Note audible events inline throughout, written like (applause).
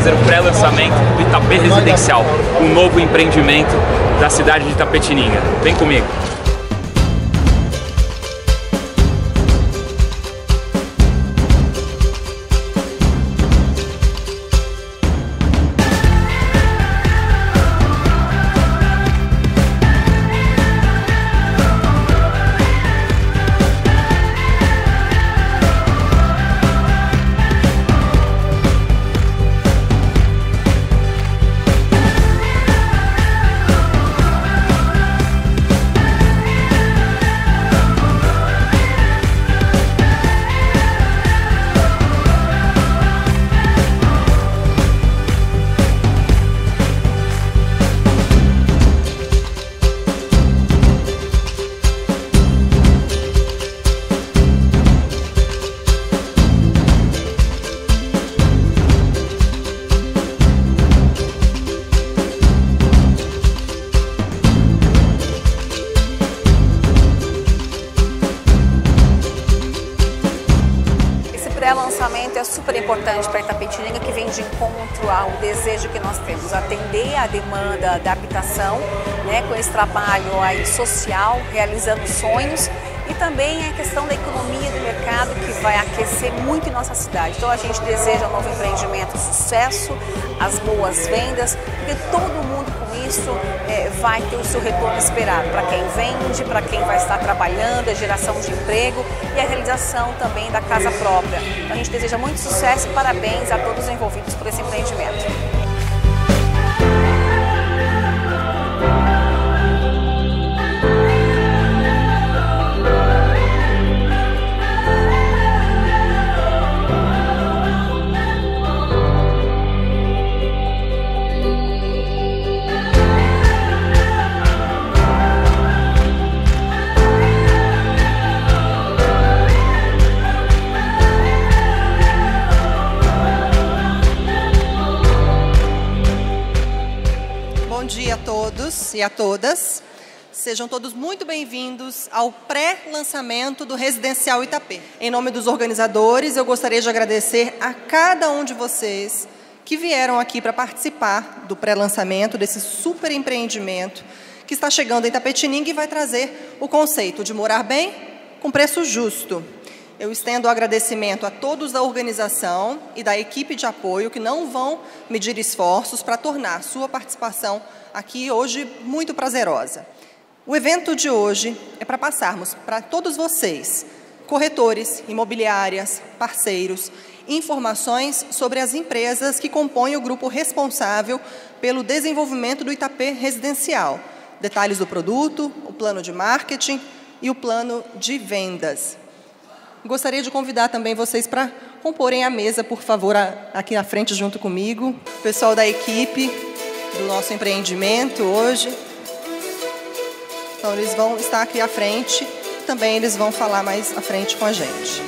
fazer o pré-lançamento do Itapê Residencial, um novo empreendimento da cidade de Itapetininga. Vem comigo! Social, realizando sonhos e também a questão da economia do mercado que vai aquecer muito em nossa cidade. Então a gente deseja um novo empreendimento sucesso, as boas vendas, porque todo mundo com isso é, vai ter o seu retorno esperado para quem vende, para quem vai estar trabalhando, a geração de emprego e a realização também da casa própria. Então a gente deseja muito sucesso e parabéns a todos os envolvidos por esse empreendimento. Todos e a todas. Sejam todos muito bem-vindos ao pré-lançamento do Residencial Itapê. Em nome dos organizadores, eu gostaria de agradecer a cada um de vocês que vieram aqui para participar do pré-lançamento desse super empreendimento que está chegando em Itapetininga e vai trazer o conceito de morar bem com preço justo. Eu estendo o agradecimento a todos da organização e da equipe de apoio que não vão medir esforços para tornar sua participação aqui hoje muito prazerosa. O evento de hoje é para passarmos para todos vocês, corretores, imobiliárias, parceiros, informações sobre as empresas que compõem o grupo responsável pelo desenvolvimento do Itapê residencial, detalhes do produto, o plano de marketing e o plano de vendas. Gostaria de convidar também vocês para comporem a mesa, por favor, aqui na frente junto comigo. Pessoal da equipe, do nosso empreendimento hoje. Então, eles vão estar aqui à frente, também eles vão falar mais à frente com a gente.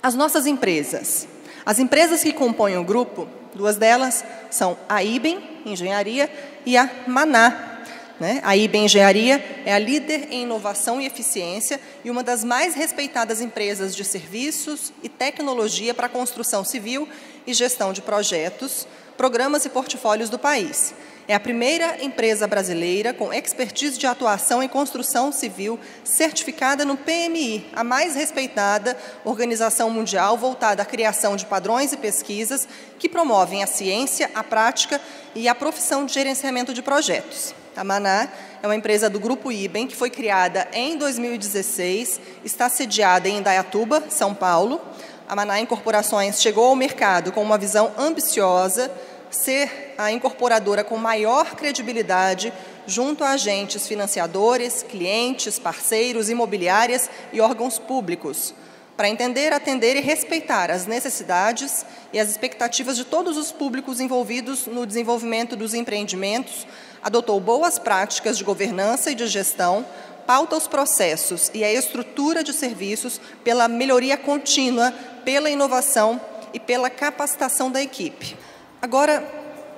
As nossas empresas. As empresas que compõem o grupo, duas delas são a IBEM, Engenharia, e a Maná, né? A IBE Engenharia é a líder em inovação e eficiência e uma das mais respeitadas empresas de serviços e tecnologia para construção civil e gestão de projetos, programas e portfólios do país. É a primeira empresa brasileira com expertise de atuação em construção civil certificada no PMI, a mais respeitada organização mundial voltada à criação de padrões e pesquisas que promovem a ciência, a prática e a profissão de gerenciamento de projetos. A Maná é uma empresa do Grupo IBEM que foi criada em 2016, está sediada em Indaiatuba, São Paulo. A Maná Incorporações chegou ao mercado com uma visão ambiciosa, ser a incorporadora com maior credibilidade junto a agentes financiadores, clientes, parceiros, imobiliárias e órgãos públicos, para entender, atender e respeitar as necessidades e as expectativas de todos os públicos envolvidos no desenvolvimento dos empreendimentos, adotou boas práticas de governança e de gestão, pauta os processos e a estrutura de serviços pela melhoria contínua, pela inovação e pela capacitação da equipe. Agora,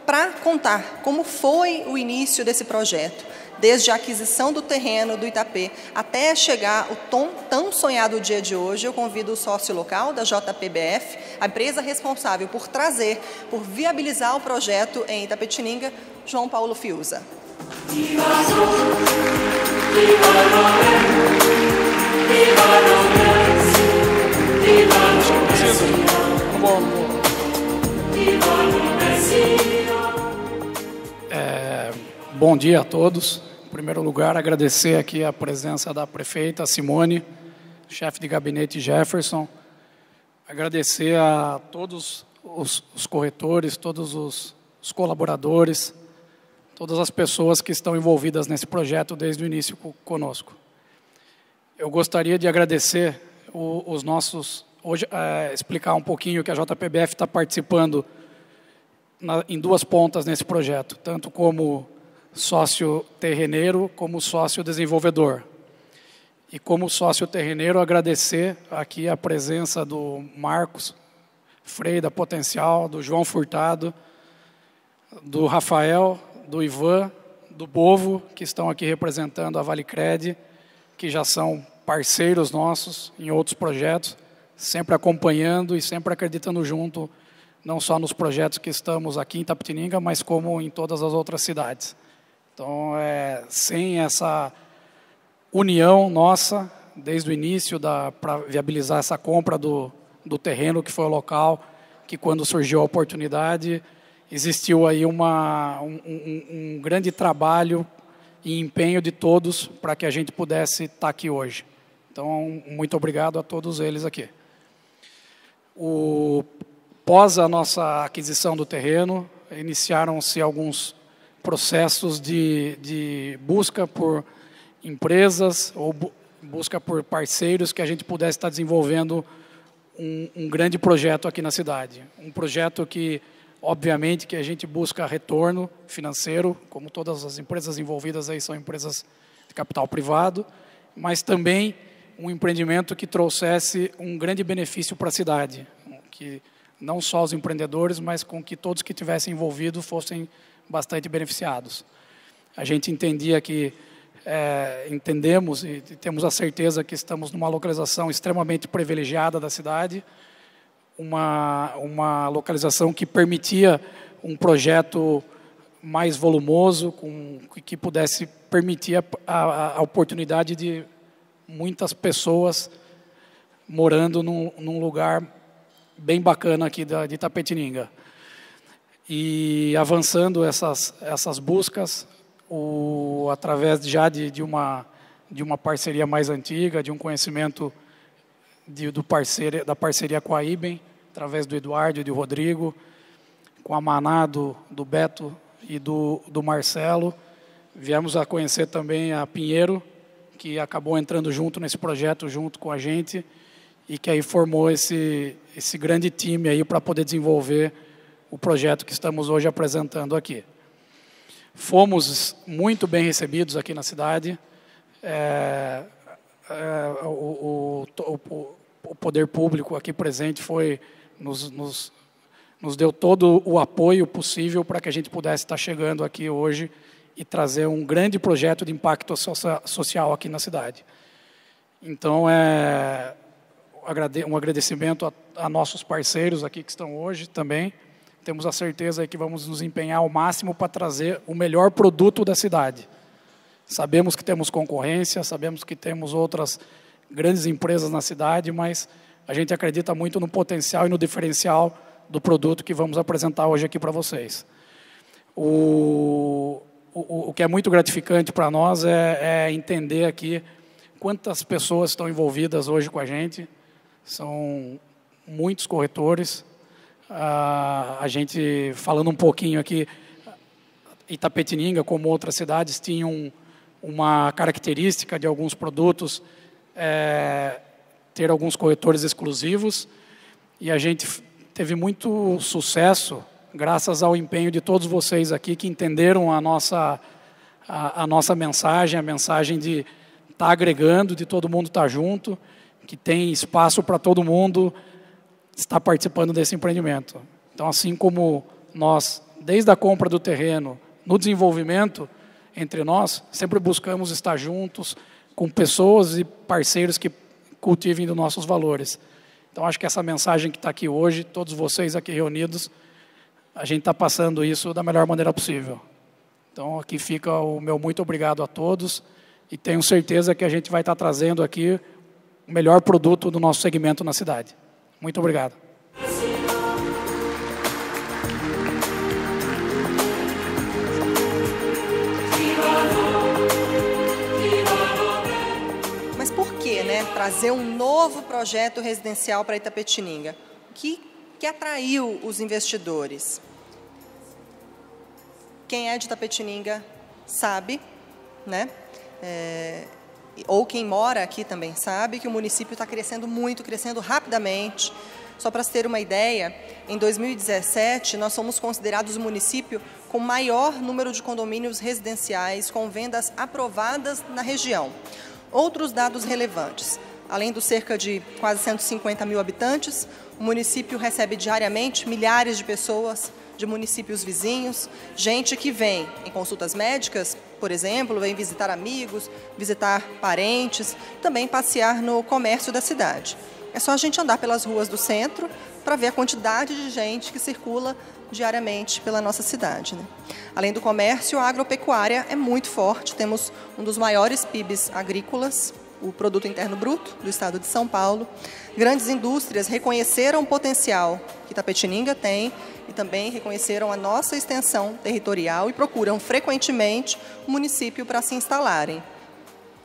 para contar como foi o início desse projeto, desde a aquisição do terreno do Itapê até chegar o tom tão sonhado dia de hoje, eu convido o sócio local da JPBF, a empresa responsável por trazer, por viabilizar o projeto em Itapetininga, João Paulo Fiuza. É, bom dia a todos. Em primeiro lugar, agradecer aqui a presença da prefeita Simone, chefe de gabinete Jefferson. Agradecer a todos os, os corretores, todos os, os colaboradores, todas as pessoas que estão envolvidas nesse projeto desde o início conosco. Eu gostaria de agradecer os nossos. Hoje, é, explicar um pouquinho que a JPBF está participando na, em duas pontas nesse projeto, tanto como sócio terreneiro, como sócio desenvolvedor. E como sócio terreneiro, agradecer aqui a presença do Marcos Frei da Potencial, do João Furtado, do Rafael, do Ivan, do Bovo, que estão aqui representando a Valecred que já são parceiros nossos em outros projetos, sempre acompanhando e sempre acreditando junto, não só nos projetos que estamos aqui em Tapetininga, mas como em todas as outras cidades. Então, é, sem essa união nossa, desde o início, para viabilizar essa compra do, do terreno, que foi o local, que quando surgiu a oportunidade, existiu aí uma, um, um, um grande trabalho e empenho de todos para que a gente pudesse estar aqui hoje. Então, muito obrigado a todos eles aqui. O, pós a nossa aquisição do terreno, iniciaram-se alguns processos de, de busca por empresas ou bu busca por parceiros que a gente pudesse estar desenvolvendo um, um grande projeto aqui na cidade. Um projeto que Obviamente que a gente busca retorno financeiro, como todas as empresas envolvidas aí são empresas de capital privado, mas também um empreendimento que trouxesse um grande benefício para a cidade, que não só os empreendedores, mas com que todos que tivessem envolvidos fossem bastante beneficiados. A gente entendia que é, entendemos e temos a certeza que estamos numa localização extremamente privilegiada da cidade, uma, uma localização que permitia um projeto mais volumoso, com, que pudesse permitir a, a, a oportunidade de muitas pessoas morando num, num, lugar bem bacana aqui da, de Itapetininga. E avançando essas, essas buscas, o, através já de, de, uma, de uma parceria mais antiga, de um conhecimento de, do parceiro, da parceria com a IBEM, através do Eduardo e do Rodrigo, com a Maná do, do Beto e do, do Marcelo. Viemos a conhecer também a Pinheiro, que acabou entrando junto nesse projeto, junto com a gente, e que aí formou esse, esse grande time aí para poder desenvolver o projeto que estamos hoje apresentando aqui. Fomos muito bem recebidos aqui na cidade. É, é, o, o, o, o poder público aqui presente foi nos, nos, nos deu todo o apoio possível para que a gente pudesse estar chegando aqui hoje e trazer um grande projeto de impacto social aqui na cidade. Então, é um agradecimento a, a, nossos parceiros aqui que estão hoje também. Temos a certeza que vamos nos empenhar ao máximo para trazer o melhor produto da cidade. Sabemos que temos concorrência, sabemos que temos outras grandes empresas na cidade, mas a gente acredita muito no potencial e no diferencial do produto que vamos apresentar hoje aqui para vocês. O, o, o, que é muito gratificante para nós é, é, entender aqui quantas pessoas estão envolvidas hoje com a gente. São muitos corretores. Ah, a gente, falando um pouquinho aqui, Itapetininga, como outras cidades, tinham uma característica de alguns produtos é, ter alguns corretores exclusivos e a gente teve muito sucesso graças ao empenho de todos vocês aqui que entenderam a nossa a, a nossa mensagem, a mensagem de estar tá agregando, de todo mundo estar tá junto, que tem espaço para todo mundo estar participando desse empreendimento. Então, assim como nós, desde a compra do terreno, no desenvolvimento, entre nós, sempre buscamos estar juntos com pessoas e parceiros que cultivem dos nossos valores. Então, acho que essa mensagem que está aqui hoje, todos vocês aqui reunidos, a gente está passando isso da melhor maneira possível. Então, aqui fica o meu muito obrigado a todos e tenho certeza que a gente vai estar tá trazendo aqui o melhor produto do nosso segmento na cidade. Muito obrigado. Trazer um novo projeto residencial para Itapetininga? O que, que atraiu os investidores? Quem é de Itapetininga sabe, né? É, ou quem mora aqui também sabe que o município está crescendo muito, crescendo rapidamente. Só para se ter uma ideia, em 2017 nós somos considerados o município com maior número de condomínios residenciais com vendas aprovadas na região. Outros dados relevantes. Além dos cerca de quase 150 mil habitantes, o município recebe diariamente milhares de pessoas de municípios vizinhos, gente que vem em consultas médicas, por exemplo, vem visitar amigos, visitar parentes, também passear no comércio da cidade. É só a gente andar pelas ruas do centro para ver a quantidade de gente que circula diariamente pela nossa cidade. Né? Além do comércio, a agropecuária é muito forte. Temos um dos maiores PIBs agrícolas, o Produto Interno Bruto do Estado de São Paulo. Grandes indústrias reconheceram o potencial que Tapetininga tem e também reconheceram a nossa extensão territorial e procuram frequentemente o município para se instalarem.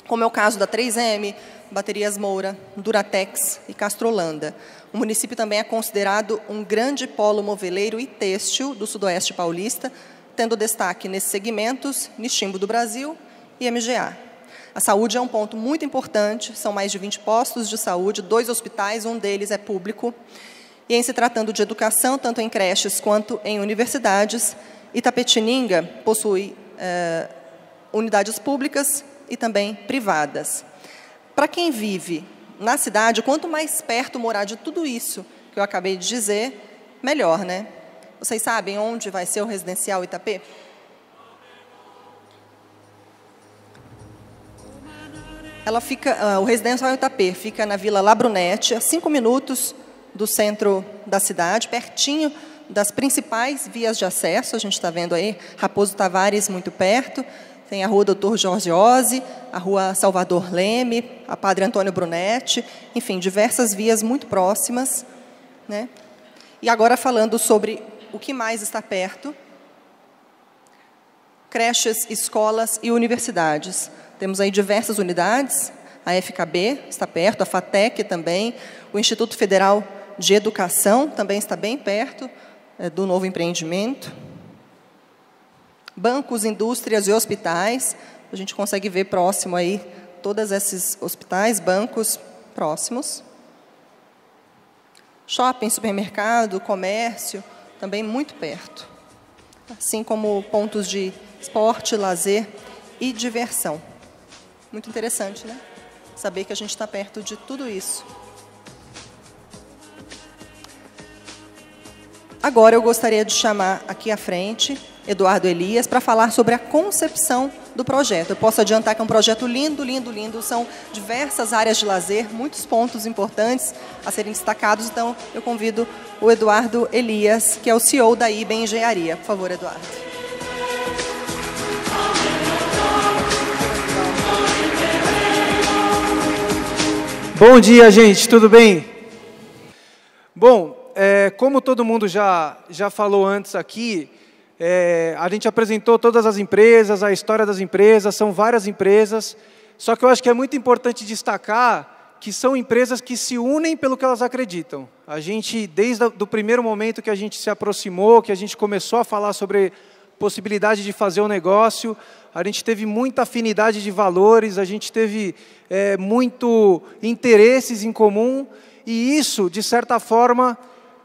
Como é o caso da 3M, Baterias Moura, Duratex e Castrolanda. O município também é considerado um grande polo moveleiro e têxtil do sudoeste paulista, tendo destaque nesses segmentos Nishimbo do Brasil e MGA. A saúde é um ponto muito importante, são mais de 20 postos de saúde, dois hospitais, um deles é público. E em se tratando de educação, tanto em creches quanto em universidades, Itapetininga possui eh, unidades públicas e também privadas. Para quem vive na cidade, quanto mais perto morar de tudo isso que eu acabei de dizer, melhor, né? Vocês sabem onde vai ser o residencial Itapê? Ela fica, uh, o residencial Itapê fica na Vila Labrunete, a cinco minutos do centro da cidade, pertinho das principais vias de acesso. A gente está vendo aí Raposo Tavares muito perto. Tem a rua Doutor Jorge Ozzi, a rua Salvador Leme, a Padre Antônio Brunetti, enfim, diversas vias muito próximas. Né? E agora falando sobre o que mais está perto, creches, escolas e universidades. Temos aí diversas unidades, a FKB está perto, a FATEC também, o Instituto Federal de Educação também está bem perto é, do novo empreendimento. Bancos, indústrias e hospitais, a gente consegue ver próximo aí todos esses hospitais, bancos próximos. Shopping, supermercado, comércio, também muito perto. Assim como pontos de esporte, lazer e diversão. Muito interessante, né? Saber que a gente está perto de tudo isso. Agora eu gostaria de chamar aqui à frente Eduardo Elias para falar sobre a concepção do projeto. Eu posso adiantar que é um projeto lindo, lindo, lindo. São diversas áreas de lazer, muitos pontos importantes a serem destacados. Então, eu convido o Eduardo Elias, que é o CEO da IBA Engenharia. Por favor, Eduardo. Bom dia, gente, tudo bem? Bom, é, como todo mundo já, já falou antes aqui, é, a gente apresentou todas as empresas, a história das empresas, são várias empresas, só que eu acho que é muito importante destacar que são empresas que se unem pelo que elas acreditam. A gente, desde o primeiro momento que a gente se aproximou, que a gente começou a falar sobre possibilidade de fazer um negócio, a gente teve muita afinidade de valores, a gente teve é, muito interesses em comum, e isso, de certa forma,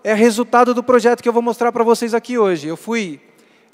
é resultado do projeto que eu vou mostrar para vocês aqui hoje. Eu fui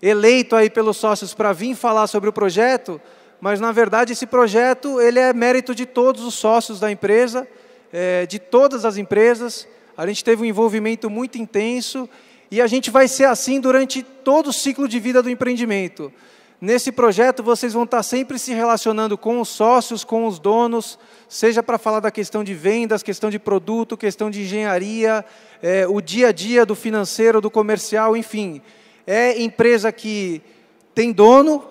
eleito aí pelos sócios para vir falar sobre o projeto, mas na verdade esse projeto ele é mérito de todos os sócios da empresa, é, de todas as empresas. A gente teve um envolvimento muito intenso e a gente vai ser assim durante todo o ciclo de vida do empreendimento. Nesse projeto, vocês vão estar sempre se relacionando com os sócios, com os donos, seja para falar da questão de vendas, questão de produto, questão de engenharia, é, o dia a dia do financeiro, do comercial, enfim. É empresa que tem dono,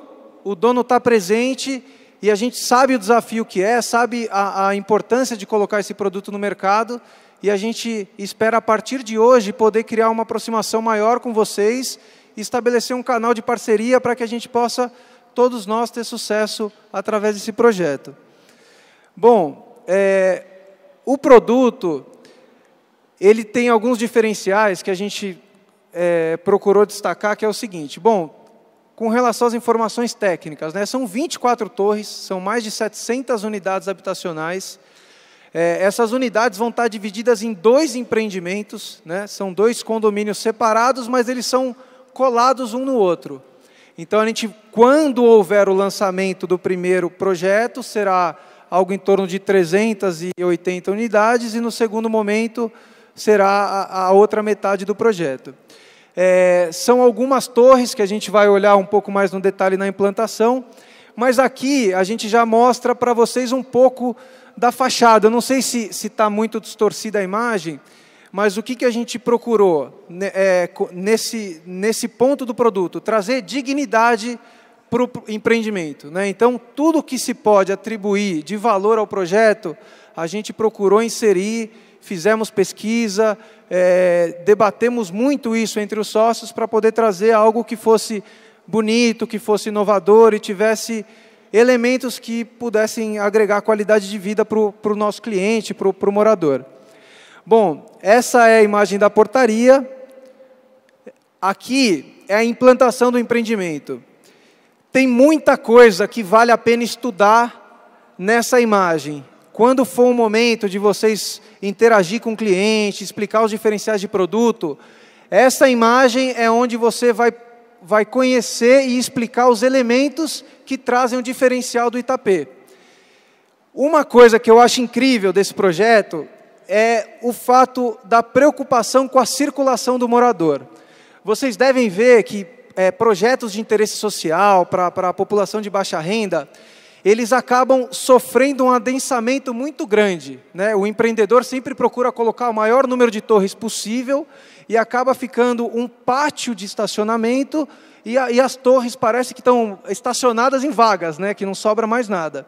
o dono está presente e a gente sabe o desafio que é, sabe a, a importância de colocar esse produto no mercado e a gente espera, a partir de hoje, poder criar uma aproximação maior com vocês e estabelecer um canal de parceria para que a gente possa, todos nós, ter sucesso através desse projeto. Bom, é, o produto, ele tem alguns diferenciais que a gente é, procurou destacar, que é o seguinte, bom, com relação às informações técnicas, né, são 24 torres, são mais de 700 unidades habitacionais, é, essas unidades vão estar divididas em dois empreendimentos, né, são dois condomínios separados, mas eles são colados um no outro. Então, a gente, quando houver o lançamento do primeiro projeto, será algo em torno de 380 unidades, e no segundo momento será a, a outra metade do projeto. É, são algumas torres que a gente vai olhar um pouco mais no detalhe na implantação, mas aqui a gente já mostra para vocês um pouco da fachada. Eu não sei se está muito distorcida a imagem, mas o que, que a gente procurou né, é, nesse, nesse ponto do produto? Trazer dignidade para o empreendimento. Né? Então, tudo que se pode atribuir de valor ao projeto, a gente procurou inserir, fizemos pesquisa, é, debatemos muito isso entre os sócios para poder trazer algo que fosse bonito, que fosse inovador e tivesse elementos que pudessem agregar qualidade de vida para o nosso cliente, para o morador. Bom, essa é a imagem da portaria. Aqui é a implantação do empreendimento. Tem muita coisa que vale a pena estudar nessa imagem. Quando for o momento de vocês interagir com o cliente, explicar os diferenciais de produto, essa imagem é onde você vai, vai conhecer e explicar os elementos que trazem o diferencial do Itapê. Uma coisa que eu acho incrível desse projeto é o fato da preocupação com a circulação do morador. Vocês devem ver que é, projetos de interesse social para a população de baixa renda, eles acabam sofrendo um adensamento muito grande. Né? O empreendedor sempre procura colocar o maior número de torres possível e acaba ficando um pátio de estacionamento e, a, e as torres parece que estão estacionadas em vagas, né? que não sobra mais nada.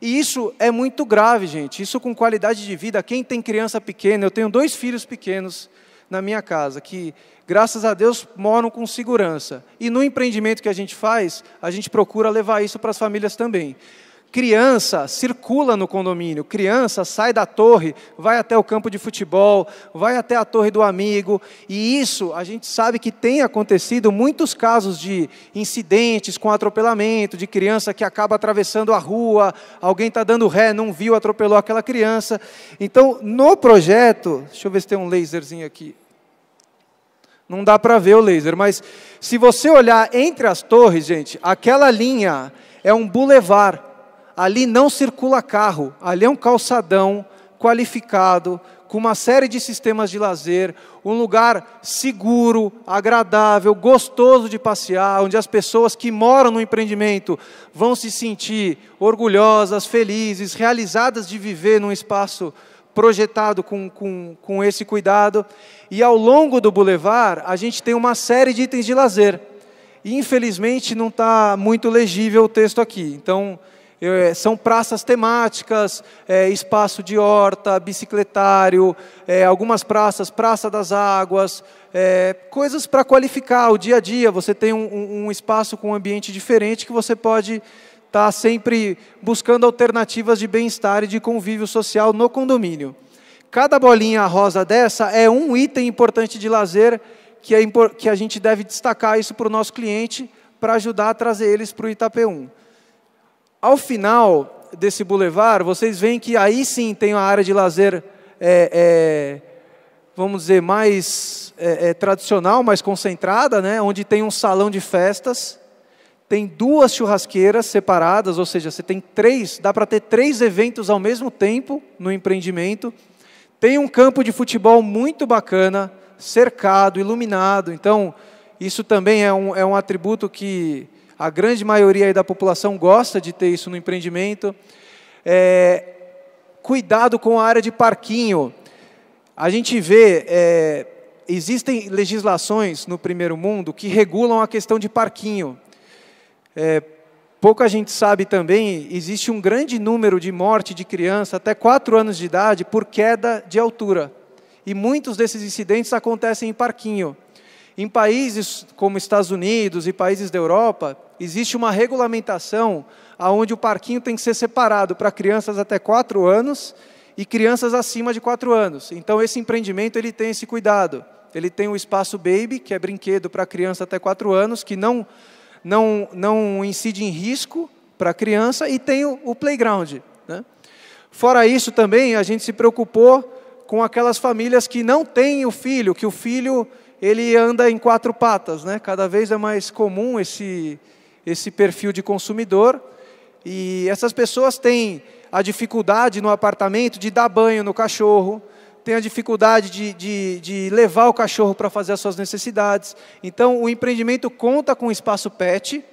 E isso é muito grave, gente. Isso com qualidade de vida. Quem tem criança pequena, eu tenho dois filhos pequenos na minha casa, que, graças a Deus, moram com segurança. E no empreendimento que a gente faz, a gente procura levar isso para as famílias também. Criança circula no condomínio, criança sai da torre, vai até o campo de futebol, vai até a torre do amigo, e isso a gente sabe que tem acontecido muitos casos de incidentes com atropelamento, de criança que acaba atravessando a rua, alguém está dando ré, não viu, atropelou aquela criança. Então, no projeto, deixa eu ver se tem um laserzinho aqui. Não dá para ver o laser, mas se você olhar entre as torres, gente, aquela linha é um bulevar. Ali não circula carro, ali é um calçadão qualificado, com uma série de sistemas de lazer, um lugar seguro, agradável, gostoso de passear, onde as pessoas que moram no empreendimento vão se sentir orgulhosas, felizes, realizadas de viver num espaço projetado com, com, com esse cuidado. E ao longo do bulevar, a gente tem uma série de itens de lazer. E, infelizmente, não está muito legível o texto aqui. Então, é, são praças temáticas, é, espaço de horta, bicicletário, é, algumas praças, Praça das Águas, é, coisas para qualificar o dia a dia. Você tem um, um, espaço com um ambiente diferente que você pode estar tá sempre buscando alternativas de bem-estar e de convívio social no condomínio. Cada bolinha rosa dessa é um item importante de lazer que, é, que a gente deve destacar isso para o nosso cliente para ajudar a trazer eles para o Itapê 1. Ao final desse bulevar, vocês veem que aí sim tem uma área de lazer, é, é, vamos dizer, mais é, é, tradicional, mais concentrada, né? onde tem um salão de festas, tem duas churrasqueiras separadas, ou seja, você tem três, dá para ter três eventos ao mesmo tempo no empreendimento. Tem um campo de futebol muito bacana, cercado, iluminado. Então, isso também é um, é um atributo que a grande maioria da população gosta de ter isso no empreendimento. É, cuidado com a área de parquinho. A gente vê, é, existem legislações no primeiro mundo que regulam a questão de parquinho. É, pouca gente sabe também, existe um grande número de morte de criança até 4 anos de idade por queda de altura. E muitos desses incidentes acontecem em parquinho. Em países como Estados Unidos e países da Europa, existe uma regulamentação onde o parquinho tem que ser separado para crianças até 4 anos e crianças acima de 4 anos. Então esse empreendimento ele tem esse cuidado. Ele tem o espaço baby, que é brinquedo para criança até 4 anos, que não, não, não incide em risco para a criança, e tem o, o playground. Né? Fora isso também, a gente se preocupou com aquelas famílias que não têm o filho, que o filho ele anda em quatro patas, né? Cada vez é mais comum esse esse perfil de consumidor e essas pessoas têm a dificuldade no apartamento de dar banho no cachorro, tem a dificuldade de, de, de levar o cachorro para fazer as suas necessidades. Então, o empreendimento conta com um espaço pet,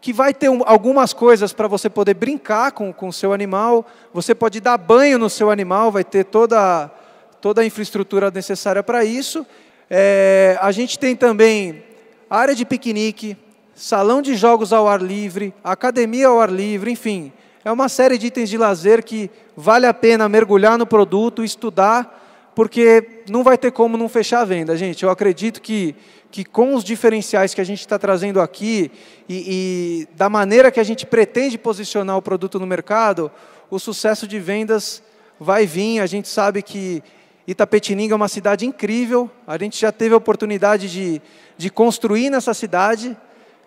que vai ter um, algumas coisas para você poder brincar com o seu animal, você pode dar banho no seu animal, vai ter toda, toda a infraestrutura necessária para isso, é, a gente tem também área de piquenique, salão de jogos ao ar livre, academia ao ar livre, enfim. É uma série de itens de lazer que vale a pena mergulhar no produto, estudar, porque não vai ter como não fechar a venda, gente. Eu acredito que, que com os diferenciais que a gente está trazendo aqui e, e da maneira que a gente pretende posicionar o produto no mercado, o sucesso de vendas vai vir. A gente sabe que Itapetininga é uma cidade incrível, a gente já teve a oportunidade de, de construir nessa cidade.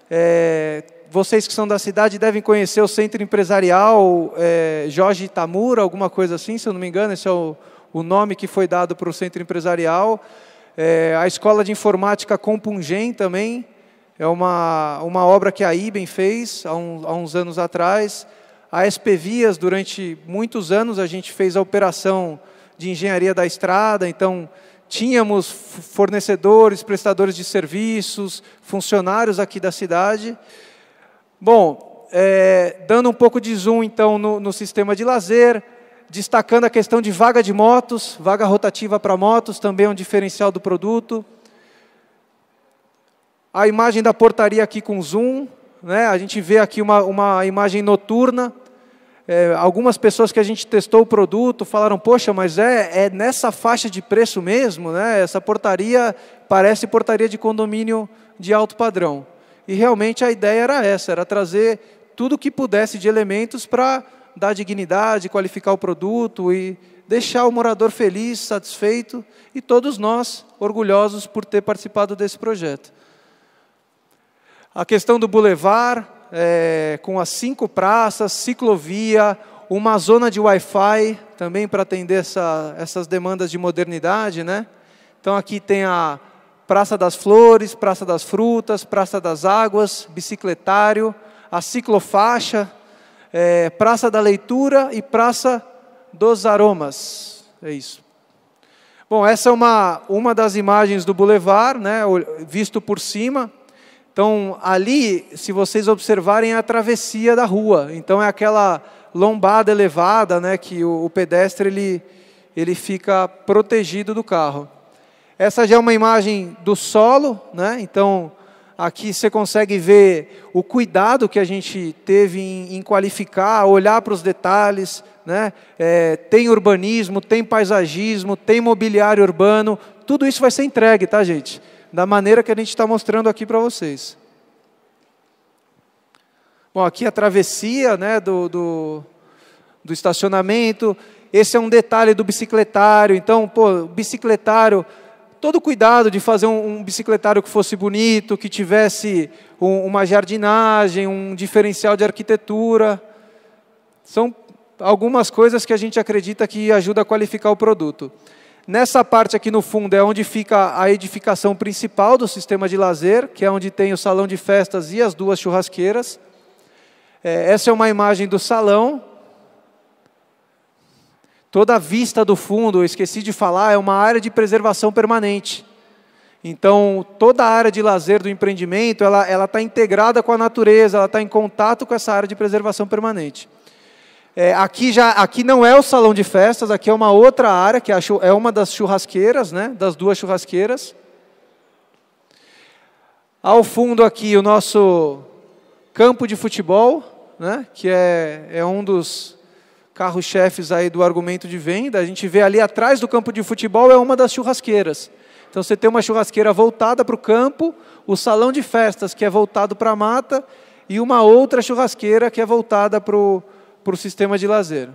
É, vocês que são da cidade devem conhecer o centro empresarial é, Jorge Tamura, alguma coisa assim, se eu não me engano, esse é o, o nome que foi dado para o centro empresarial. É, a escola de informática Compungem também, é uma, uma obra que a IBEM fez há, um, há uns anos atrás. A SP Vias, durante muitos anos, a gente fez a operação de engenharia da estrada, então tínhamos fornecedores, prestadores de serviços, funcionários aqui da cidade. Bom, é, dando um pouco de zoom então no, no sistema de lazer, destacando a questão de vaga de motos, vaga rotativa para motos, também é um diferencial do produto. A imagem da portaria aqui com zoom, né? a gente vê aqui uma, uma imagem noturna, é, algumas pessoas que a gente testou o produto falaram, poxa, mas é, é nessa faixa de preço mesmo, né? Essa portaria parece portaria de condomínio de alto padrão. E realmente a ideia era essa, era trazer tudo que pudesse de elementos para dar dignidade, qualificar o produto e deixar o morador feliz, satisfeito e todos nós orgulhosos por ter participado desse projeto. A questão do bulevar, é, com as cinco praças, ciclovia, uma zona de Wi-Fi também para atender essa, essas demandas de modernidade, né? Então aqui tem a Praça das Flores, Praça das Frutas, Praça das Águas, bicicletário, a ciclofaixa, é, Praça da Leitura e Praça dos Aromas. É isso. Bom, essa é uma, uma das imagens do Boulevard, né, visto por cima. Então, ali, se vocês observarem, é a travessia da rua. Então, é aquela lombada elevada, né, que o, o pedestre ele, ele fica protegido do carro. Essa já é uma imagem do solo, né? Então, aqui você consegue ver o cuidado que a gente teve em, em qualificar, olhar para os detalhes, né? É, tem urbanismo, tem paisagismo, tem mobiliário urbano, tudo isso vai ser entregue, tá, gente? da maneira que a gente está mostrando aqui para vocês. Bom, aqui a travessia né, do, do, do, estacionamento. Esse é um detalhe do bicicletário. Então, pô, bicicletário, todo cuidado de fazer um, um bicicletário que fosse bonito, que tivesse um, uma jardinagem, um diferencial de arquitetura. São algumas coisas que a gente acredita que ajuda a qualificar o produto. Nessa parte aqui no fundo é onde fica a edificação principal do sistema de lazer, que é onde tem o salão de festas e as duas churrasqueiras. É, essa é uma imagem do salão. Toda a vista do fundo, eu esqueci de falar, é uma área de preservação permanente. Então, toda a área de lazer do empreendimento, ela está integrada com a natureza, ela está em contato com essa área de preservação permanente. É, aqui, já, aqui não é o salão de festas, aqui é uma outra área, que é, é uma das churrasqueiras, né, das duas churrasqueiras. Ao fundo aqui o nosso campo de futebol, né, que é, é um dos carros-chefes aí do argumento de venda. A gente vê ali atrás do campo de futebol é uma das churrasqueiras. Então você tem uma churrasqueira voltada para o campo, o salão de festas que é voltado para a mata e uma outra churrasqueira que é voltada para o, para o sistema de lazer.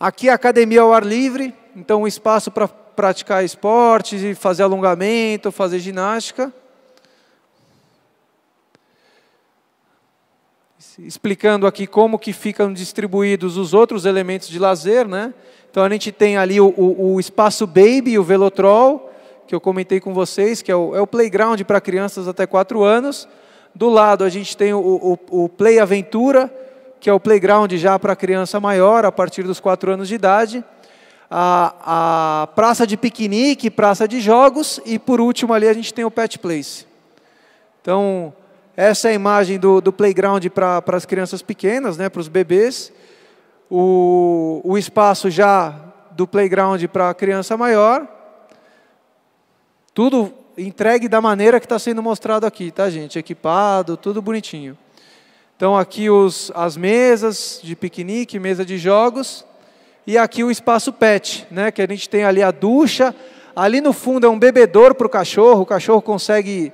Aqui a academia ao ar livre, então um espaço para praticar esportes, fazer alongamento, fazer ginástica. Explicando aqui como que ficam distribuídos os outros elementos de lazer, né? Então a gente tem ali o, o, o espaço Baby, o Velotrol, que eu comentei com vocês, que é o, é o playground para crianças até 4 anos. Do lado a gente tem o, o, Play Aventura, que é o playground já para criança maior, a partir dos 4 anos de idade. A, a praça de piquenique, praça de jogos e por último ali a gente tem o Pet Place. Então, essa é a imagem do, do playground para as crianças pequenas, né, para os bebês o, o espaço já do playground para a criança maior. Tudo entregue da maneira que está sendo mostrado aqui, tá, gente? Equipado, tudo bonitinho. Então, aqui os, as mesas de piquenique, mesa de jogos. E aqui o espaço pet, né? Que a gente tem ali a ducha. Ali no fundo é um bebedouro para o cachorro. O cachorro consegue,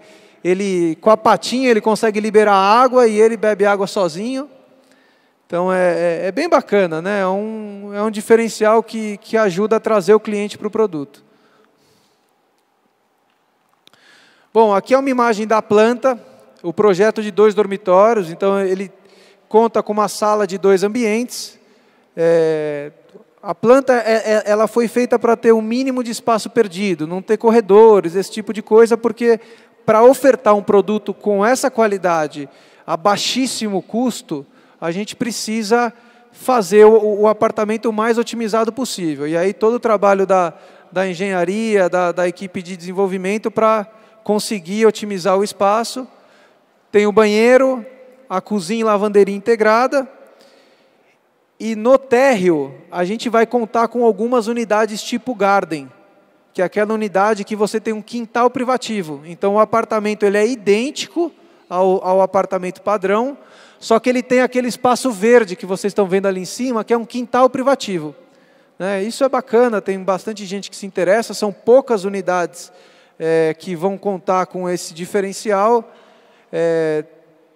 ele com a patinha, ele consegue liberar água e ele bebe água sozinho. Então é, é, é, bem bacana, né? é, um, é um diferencial que, que ajuda a trazer o cliente para o produto. Bom, aqui é uma imagem da planta, o projeto de dois dormitórios, então ele conta com uma sala de dois ambientes. É, a planta é, é ela foi feita para ter o um mínimo de espaço perdido, não ter corredores, esse tipo de coisa, porque para ofertar um produto com essa qualidade a baixíssimo custo, a gente precisa fazer o, o apartamento mais otimizado possível. E aí todo o trabalho da, da engenharia, da, da equipe de desenvolvimento para conseguir otimizar o espaço. Tem o banheiro, a cozinha e lavanderia integrada. E no térreo, a gente vai contar com algumas unidades tipo garden, que é aquela unidade que você tem um quintal privativo. Então o apartamento ele é idêntico ao, ao apartamento padrão, só que ele tem aquele espaço verde que vocês estão vendo ali em cima, que é um quintal privativo. Né? Isso é bacana, tem bastante gente que se interessa, são poucas unidades é, que vão contar com esse diferencial. É,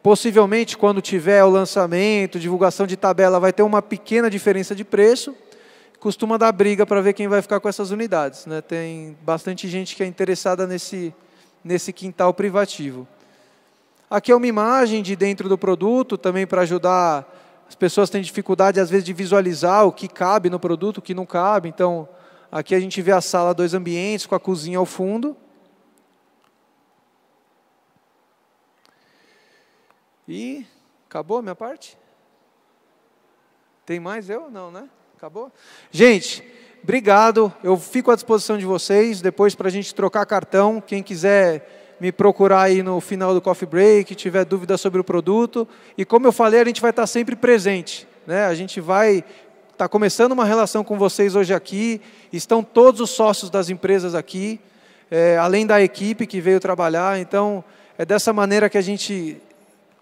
possivelmente, quando tiver o lançamento, divulgação de tabela, vai ter uma pequena diferença de preço. Costuma dar briga para ver quem vai ficar com essas unidades. Né? Tem bastante gente que é interessada nesse, nesse quintal privativo. Aqui é uma imagem de dentro do produto, também para ajudar. As pessoas têm dificuldade, às vezes, de visualizar o que cabe no produto, o que não cabe. Então, aqui a gente vê a sala, dois ambientes, com a cozinha ao fundo. E acabou a minha parte? Tem mais eu? Não, né? Acabou? Gente, obrigado. Eu fico à disposição de vocês. Depois, para a gente trocar cartão, quem quiser me procurar aí no final do coffee break, tiver dúvida sobre o produto. E como eu falei, a gente vai estar sempre presente. Né? A gente vai estar tá começando uma relação com vocês hoje aqui. Estão todos os sócios das empresas aqui, é, além da equipe que veio trabalhar. Então, é dessa maneira que a gente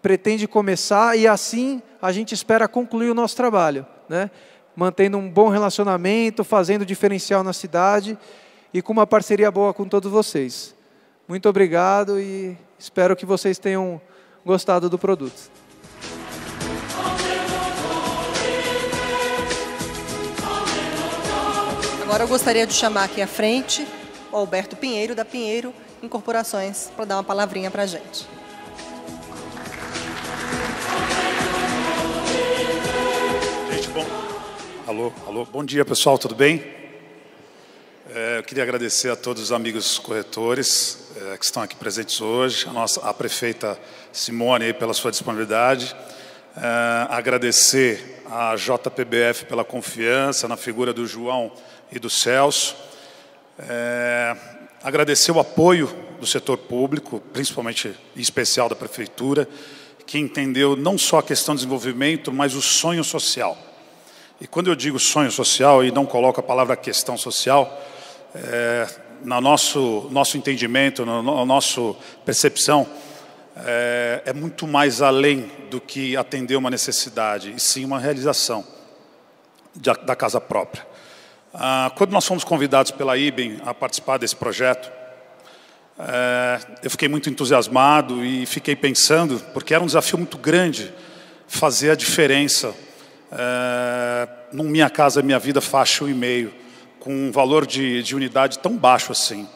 pretende começar e assim a gente espera concluir o nosso trabalho, né? Mantendo um bom relacionamento, fazendo diferencial na cidade e com uma parceria boa com todos vocês. Muito obrigado e espero que vocês tenham gostado do produto. Agora eu gostaria de chamar aqui à frente o Alberto Pinheiro, da Pinheiro Incorporações, para dar uma palavrinha para a gente. Gente, bom. Alô, alô, bom dia pessoal, tudo bem? É, eu queria agradecer a todos os amigos corretores é, que estão aqui presentes hoje, a nossa a prefeita Simone aí pela sua disponibilidade, é, agradecer a JPBF pela confiança na figura do João e do Celso. É, agradecer o apoio do setor público, principalmente em especial da prefeitura, que entendeu não só a questão do desenvolvimento, mas o sonho social. E quando eu digo sonho social e não coloco a palavra questão social, é, na nosso nosso entendimento, na no, nossa percepção, é, é muito mais além do que atender uma necessidade, e sim uma realização de, da casa própria. Ah, quando nós fomos convidados pela IBEM a participar desse projeto, é, eu fiquei muito entusiasmado e fiquei pensando, porque era um desafio muito grande fazer a diferença é, no Minha Casa Minha Vida faixa e meio, com um valor de, de unidade tão baixo assim.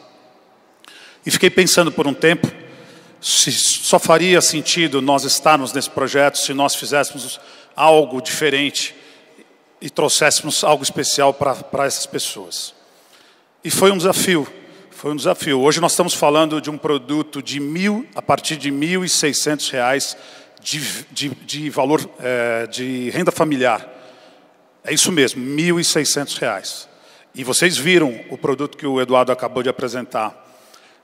E fiquei pensando por um tempo se só faria sentido nós estarmos nesse projeto se nós fizéssemos algo diferente e trouxéssemos algo especial para essas pessoas. E foi um desafio, foi um desafio. Hoje nós estamos falando de um produto de mil, a partir de R$ 1.600 de, de, de valor é, de renda familiar. É isso mesmo, R$ 1.600. E vocês viram o produto que o Eduardo acabou de apresentar.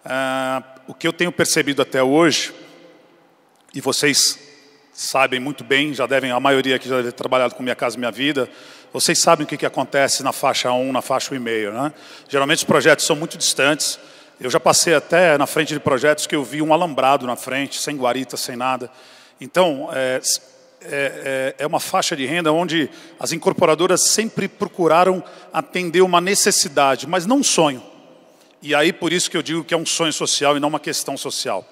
Ah, o que eu tenho percebido até hoje, e vocês sabem muito bem, já devem, a maioria aqui já deve ter trabalhado com Minha Casa Minha Vida, vocês sabem o que, que acontece na faixa 1, na faixa 1,5. Né? Geralmente os projetos são muito distantes. Eu já passei até na frente de projetos que eu vi um alambrado na frente, sem guarita, sem nada. Então, é, é, é, é uma faixa de renda onde as incorporadoras sempre procuraram atender uma necessidade, mas não um sonho. E aí por isso que eu digo que é um sonho social e não uma questão social.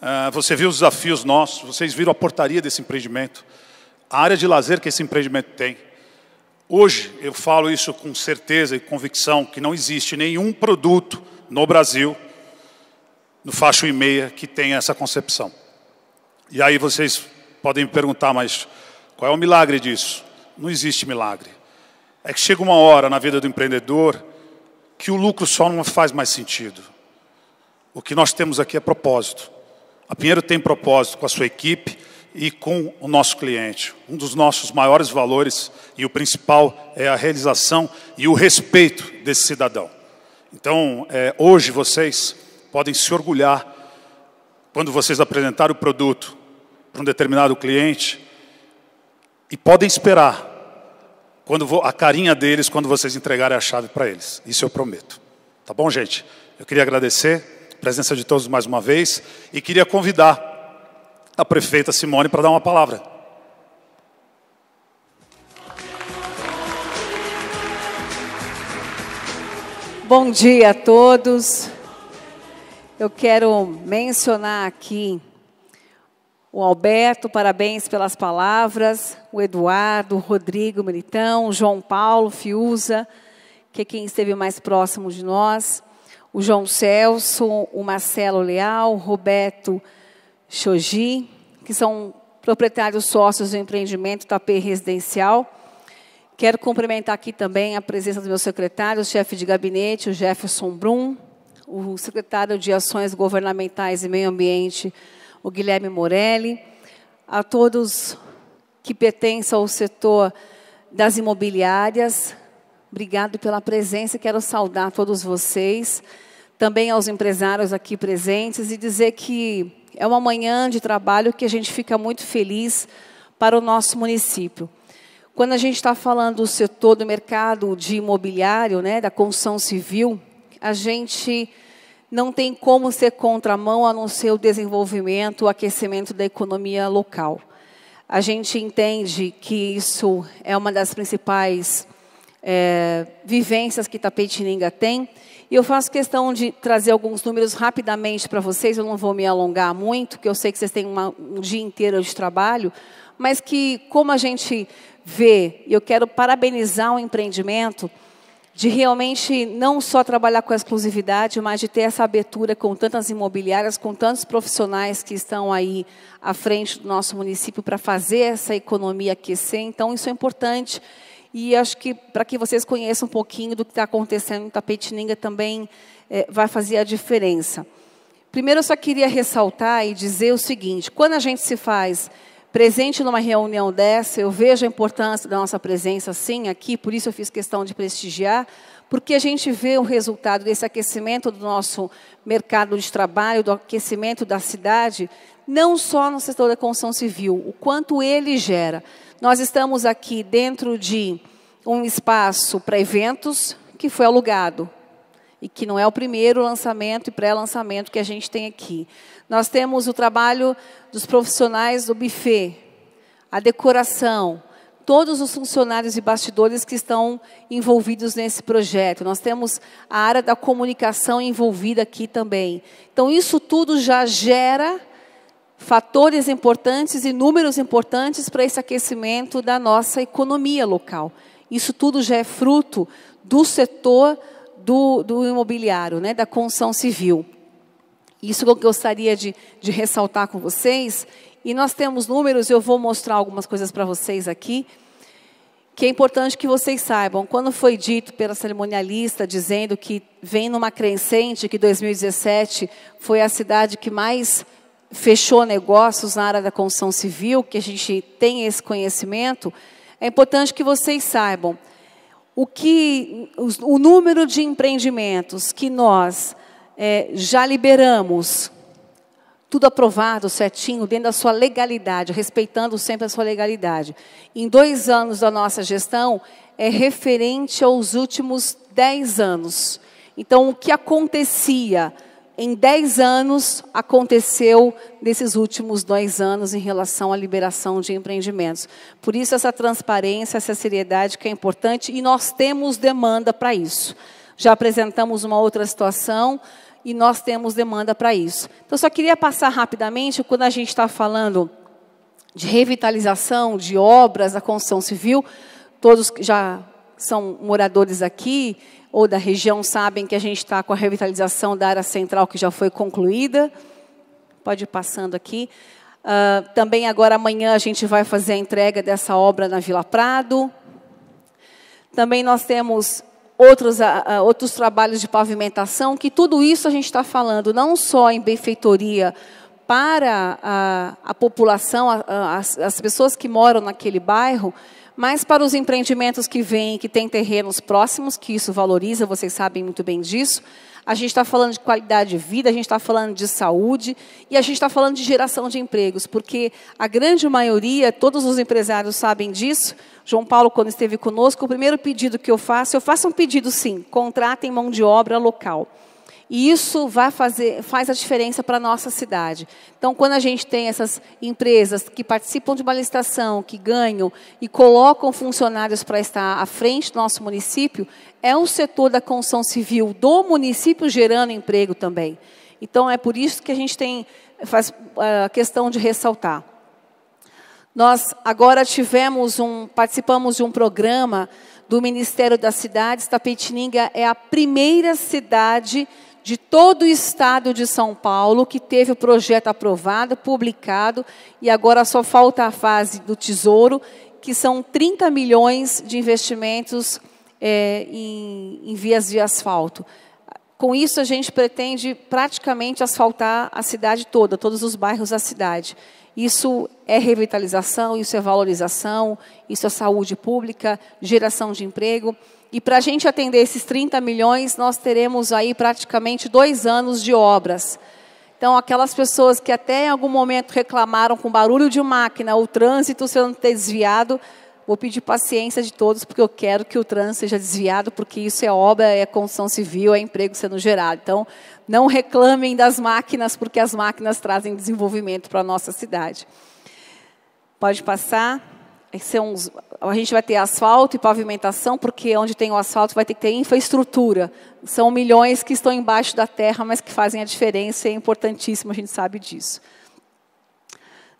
Uh, você viu os desafios nossos, vocês viram a portaria desse empreendimento, a área de lazer que esse empreendimento tem. Hoje eu falo isso com certeza e convicção que não existe nenhum produto no Brasil, no faixa e meia, que tenha essa concepção. E aí vocês podem me perguntar, mas qual é o milagre disso? Não existe milagre. É que chega uma hora na vida do empreendedor que o lucro só não faz mais sentido. O que nós temos aqui é propósito. A Pinheiro tem propósito com a sua equipe e com o nosso cliente. Um dos nossos maiores valores e o principal é a realização e o respeito desse cidadão. Então, é, hoje vocês podem se orgulhar quando vocês apresentarem o produto para um determinado cliente e podem esperar quando vou, a carinha deles quando vocês entregarem a chave para eles. Isso eu prometo. Tá bom, gente? Eu queria agradecer a presença de todos mais uma vez e queria convidar a prefeita Simone para dar uma palavra. Bom dia a todos. Eu quero mencionar aqui o Alberto, parabéns pelas palavras. O Eduardo, o Rodrigo Militão, o João Paulo Fiuza, que é quem esteve mais próximo de nós. O João Celso, o Marcelo Leal, o Roberto Chogi, que são proprietários sócios do empreendimento Tapê Residencial. Quero cumprimentar aqui também a presença do meu secretário, o chefe de gabinete, o Jefferson Brum, o secretário de Ações Governamentais e Meio Ambiente, o Guilherme Morelli, a todos que pertencem ao setor das imobiliárias, obrigado pela presença, quero saudar todos vocês, também aos empresários aqui presentes e dizer que é uma manhã de trabalho que a gente fica muito feliz para o nosso município. Quando a gente está falando do setor do mercado de imobiliário, né, da construção civil, a gente não tem como ser contramão a não ser o desenvolvimento, o aquecimento da economia local. A gente entende que isso é uma das principais é, vivências que Tapetininga tem. E eu faço questão de trazer alguns números rapidamente para vocês, eu não vou me alongar muito, porque eu sei que vocês têm uma, um dia inteiro de trabalho, mas que, como a gente vê, eu quero parabenizar o empreendimento, de realmente não só trabalhar com a exclusividade, mas de ter essa abertura com tantas imobiliárias, com tantos profissionais que estão aí à frente do nosso município para fazer essa economia aquecer. Então, isso é importante. E acho que para que vocês conheçam um pouquinho do que está acontecendo no Tapetininga também é, vai fazer a diferença. Primeiro, eu só queria ressaltar e dizer o seguinte: quando a gente se faz presente numa reunião dessa, eu vejo a importância da nossa presença, sim, aqui, por isso eu fiz questão de prestigiar, porque a gente vê o resultado desse aquecimento do nosso mercado de trabalho, do aquecimento da cidade, não só no setor da construção civil, o quanto ele gera. Nós estamos aqui dentro de um espaço para eventos que foi alugado e que não é o primeiro lançamento e pré-lançamento que a gente tem aqui. Nós temos o trabalho dos profissionais do buffet, a decoração, todos os funcionários e bastidores que estão envolvidos nesse projeto. Nós temos a área da comunicação envolvida aqui também. Então, isso tudo já gera fatores importantes e números importantes para esse aquecimento da nossa economia local. Isso tudo já é fruto do setor do, do imobiliário, né, da construção civil. Isso que eu gostaria de, de ressaltar com vocês. E nós temos números, eu vou mostrar algumas coisas para vocês aqui, que é importante que vocês saibam. Quando foi dito pela cerimonialista, dizendo que vem numa crescente, que 2017 foi a cidade que mais fechou negócios na área da construção civil, que a gente tem esse conhecimento, é importante que vocês saibam o que o, número de empreendimentos que nós é, já liberamos, tudo aprovado, certinho, dentro da sua legalidade, respeitando sempre a sua legalidade. Em dois anos da nossa gestão, é referente aos últimos dez anos. Então, o que acontecia em 10 anos aconteceu nesses últimos dois anos em relação à liberação de empreendimentos. Por isso, essa transparência, essa seriedade que é importante e nós temos demanda para isso. Já apresentamos uma outra situação e nós temos demanda para isso. Então, só queria passar rapidamente, quando a gente está falando de revitalização de obras da construção civil, todos já são moradores aqui, ou da região sabem que a gente está com a revitalização da área central que já foi concluída. Pode ir passando aqui. Uh, também agora amanhã a gente vai fazer a entrega dessa obra na Vila Prado. Também nós temos outros, uh, outros trabalhos de pavimentação, que tudo isso a gente está falando não só em benfeitoria para a, a população, a, as, as pessoas que moram naquele bairro, mas para os empreendimentos que vêm, que têm terrenos próximos, que isso valoriza, vocês sabem muito bem disso. A gente está falando de qualidade de vida, a gente está falando de saúde e a gente está falando de geração de empregos, porque a grande maioria, todos os empresários sabem disso. João Paulo, quando esteve conosco, o primeiro pedido que eu faço, eu faço um pedido sim, contratem mão de obra local. E isso vai fazer, faz a diferença para a nossa cidade. Então, quando a gente tem essas empresas que participam de uma licitação, que ganham e colocam funcionários para estar à frente do nosso município, é um setor da construção civil do município gerando emprego também. Então, é por isso que a gente tem, faz a questão de ressaltar. Nós agora tivemos um, participamos de um programa do Ministério das Cidades. Tapetininga é a primeira cidade de todo o estado de São Paulo que teve o projeto aprovado, publicado, e agora só falta a fase do Tesouro, que são 30 milhões de investimentos é, em, em vias de asfalto. Com isso, a gente pretende praticamente asfaltar a cidade toda, todos os bairros da cidade. Isso é revitalização, isso é valorização, isso é saúde pública, geração de emprego. E para a gente atender esses 30 milhões, nós teremos aí praticamente dois anos de obras. Então, aquelas pessoas que até em algum momento reclamaram com barulho de máquina, o trânsito sendo desviado, vou pedir paciência de todos, porque eu quero que o trânsito seja desviado, porque isso é obra, é construção civil, é emprego sendo gerado. Então, não reclamem das máquinas, porque as máquinas trazem desenvolvimento para a nossa cidade. Pode passar uns, a gente vai ter asfalto e pavimentação, porque onde tem o asfalto vai ter que ter infraestrutura. São milhões que estão embaixo da terra, mas que fazem a diferença, e é importantíssimo, a gente sabe disso.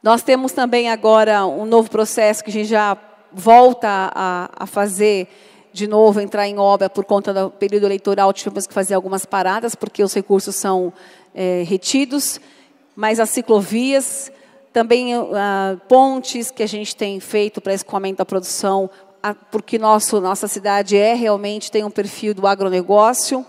Nós temos também agora um novo processo que a gente já volta a, a fazer de novo, entrar em obra por conta do período eleitoral, tivemos que fazer algumas paradas, porque os recursos são é, retidos, mas as ciclovias, também uh, pontes que a gente tem feito para escoamento da produção, porque nosso, nossa cidade é realmente tem um perfil do agronegócio.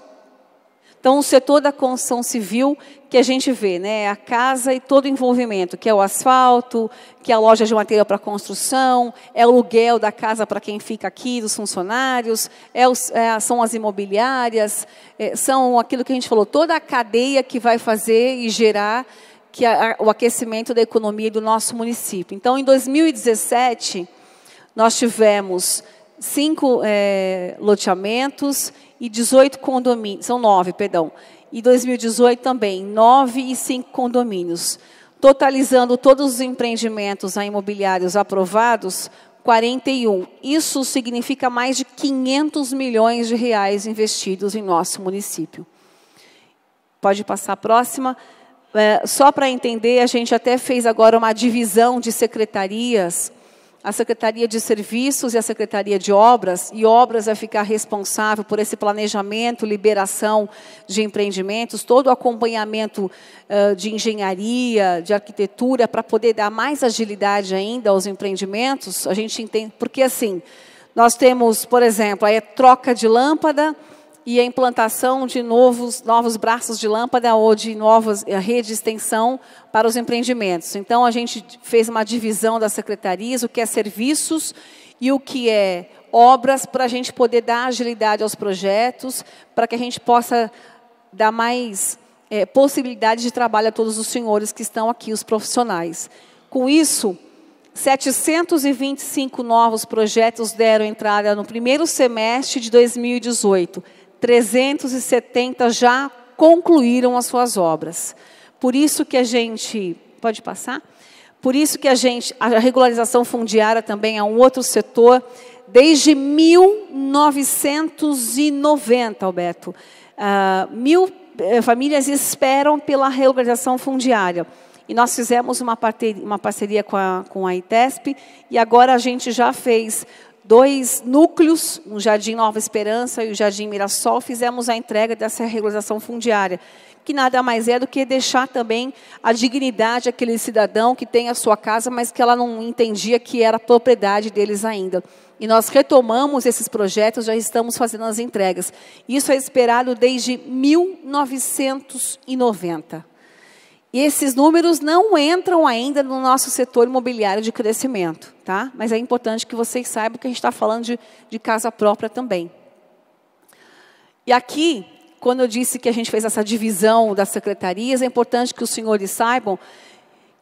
Então, o setor da construção civil que a gente vê, né, a casa e todo o envolvimento, que é o asfalto, que é a loja de material para construção, é o aluguel da casa para quem fica aqui, dos funcionários, é os, é, são as imobiliárias, é, são aquilo que a gente falou, toda a cadeia que vai fazer e gerar que a, o aquecimento da economia do nosso município. Então, em 2017, nós tivemos cinco é, loteamentos e 18 condomínios, são nove, perdão. E 2018 também, nove e cinco condomínios. Totalizando todos os empreendimentos imobiliários aprovados, 41. Isso significa mais de 500 milhões de reais investidos em nosso município. Pode passar a próxima. É, só para entender, a gente até fez agora uma divisão de secretarias a Secretaria de Serviços e a Secretaria de Obras, e Obras vai ficar responsável por esse planejamento, liberação de empreendimentos, todo o acompanhamento uh, de engenharia, de arquitetura, para poder dar mais agilidade ainda aos empreendimentos. A gente entende, porque assim, nós temos, por exemplo, a troca de lâmpada, e a implantação de novos, novos braços de lâmpada ou de novas eh, redes de extensão para os empreendimentos. Então, a gente fez uma divisão das secretarias, o que é serviços e o que é obras, para a gente poder dar agilidade aos projetos, para que a gente possa dar mais é, possibilidade de trabalho a todos os senhores que estão aqui, os profissionais. Com isso, 725 novos projetos deram entrada no primeiro semestre de 2018. 370 já concluíram as suas obras. Por isso que a gente. Pode passar? Por isso que a gente. A regularização fundiária também é um outro setor. Desde 1990, Alberto. Uh, mil eh, famílias esperam pela regularização fundiária. E nós fizemos uma parceria, uma parceria com, a, com a ITESP, e agora a gente já fez dois núcleos, o Jardim Nova Esperança e o Jardim Mirassol, fizemos a entrega dessa regularização fundiária, que nada mais é do que deixar também a dignidade àquele cidadão que tem a sua casa, mas que ela não entendia que era propriedade deles ainda. E nós retomamos esses projetos, já estamos fazendo as entregas. Isso é esperado desde 1990. E esses números não entram ainda no nosso setor imobiliário de crescimento, tá? Mas é importante que vocês saibam que a gente está falando de, de casa própria também. E aqui, quando eu disse que a gente fez essa divisão das secretarias, é importante que os senhores saibam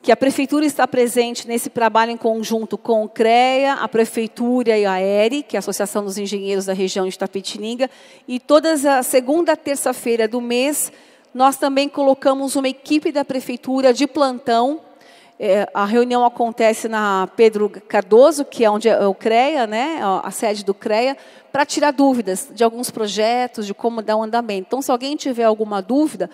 que a prefeitura está presente nesse trabalho em conjunto com o CREA, a prefeitura e a ERI, que é a Associação dos Engenheiros da região de Tapetininga, e todas a segunda terça-feira do mês nós também colocamos uma equipe da prefeitura de plantão. É, a reunião acontece na Pedro Cardoso, que é onde é o CREA, né, a sede do CREA, para tirar dúvidas de alguns projetos, de como dar o um andamento. Então, se alguém tiver alguma dúvida,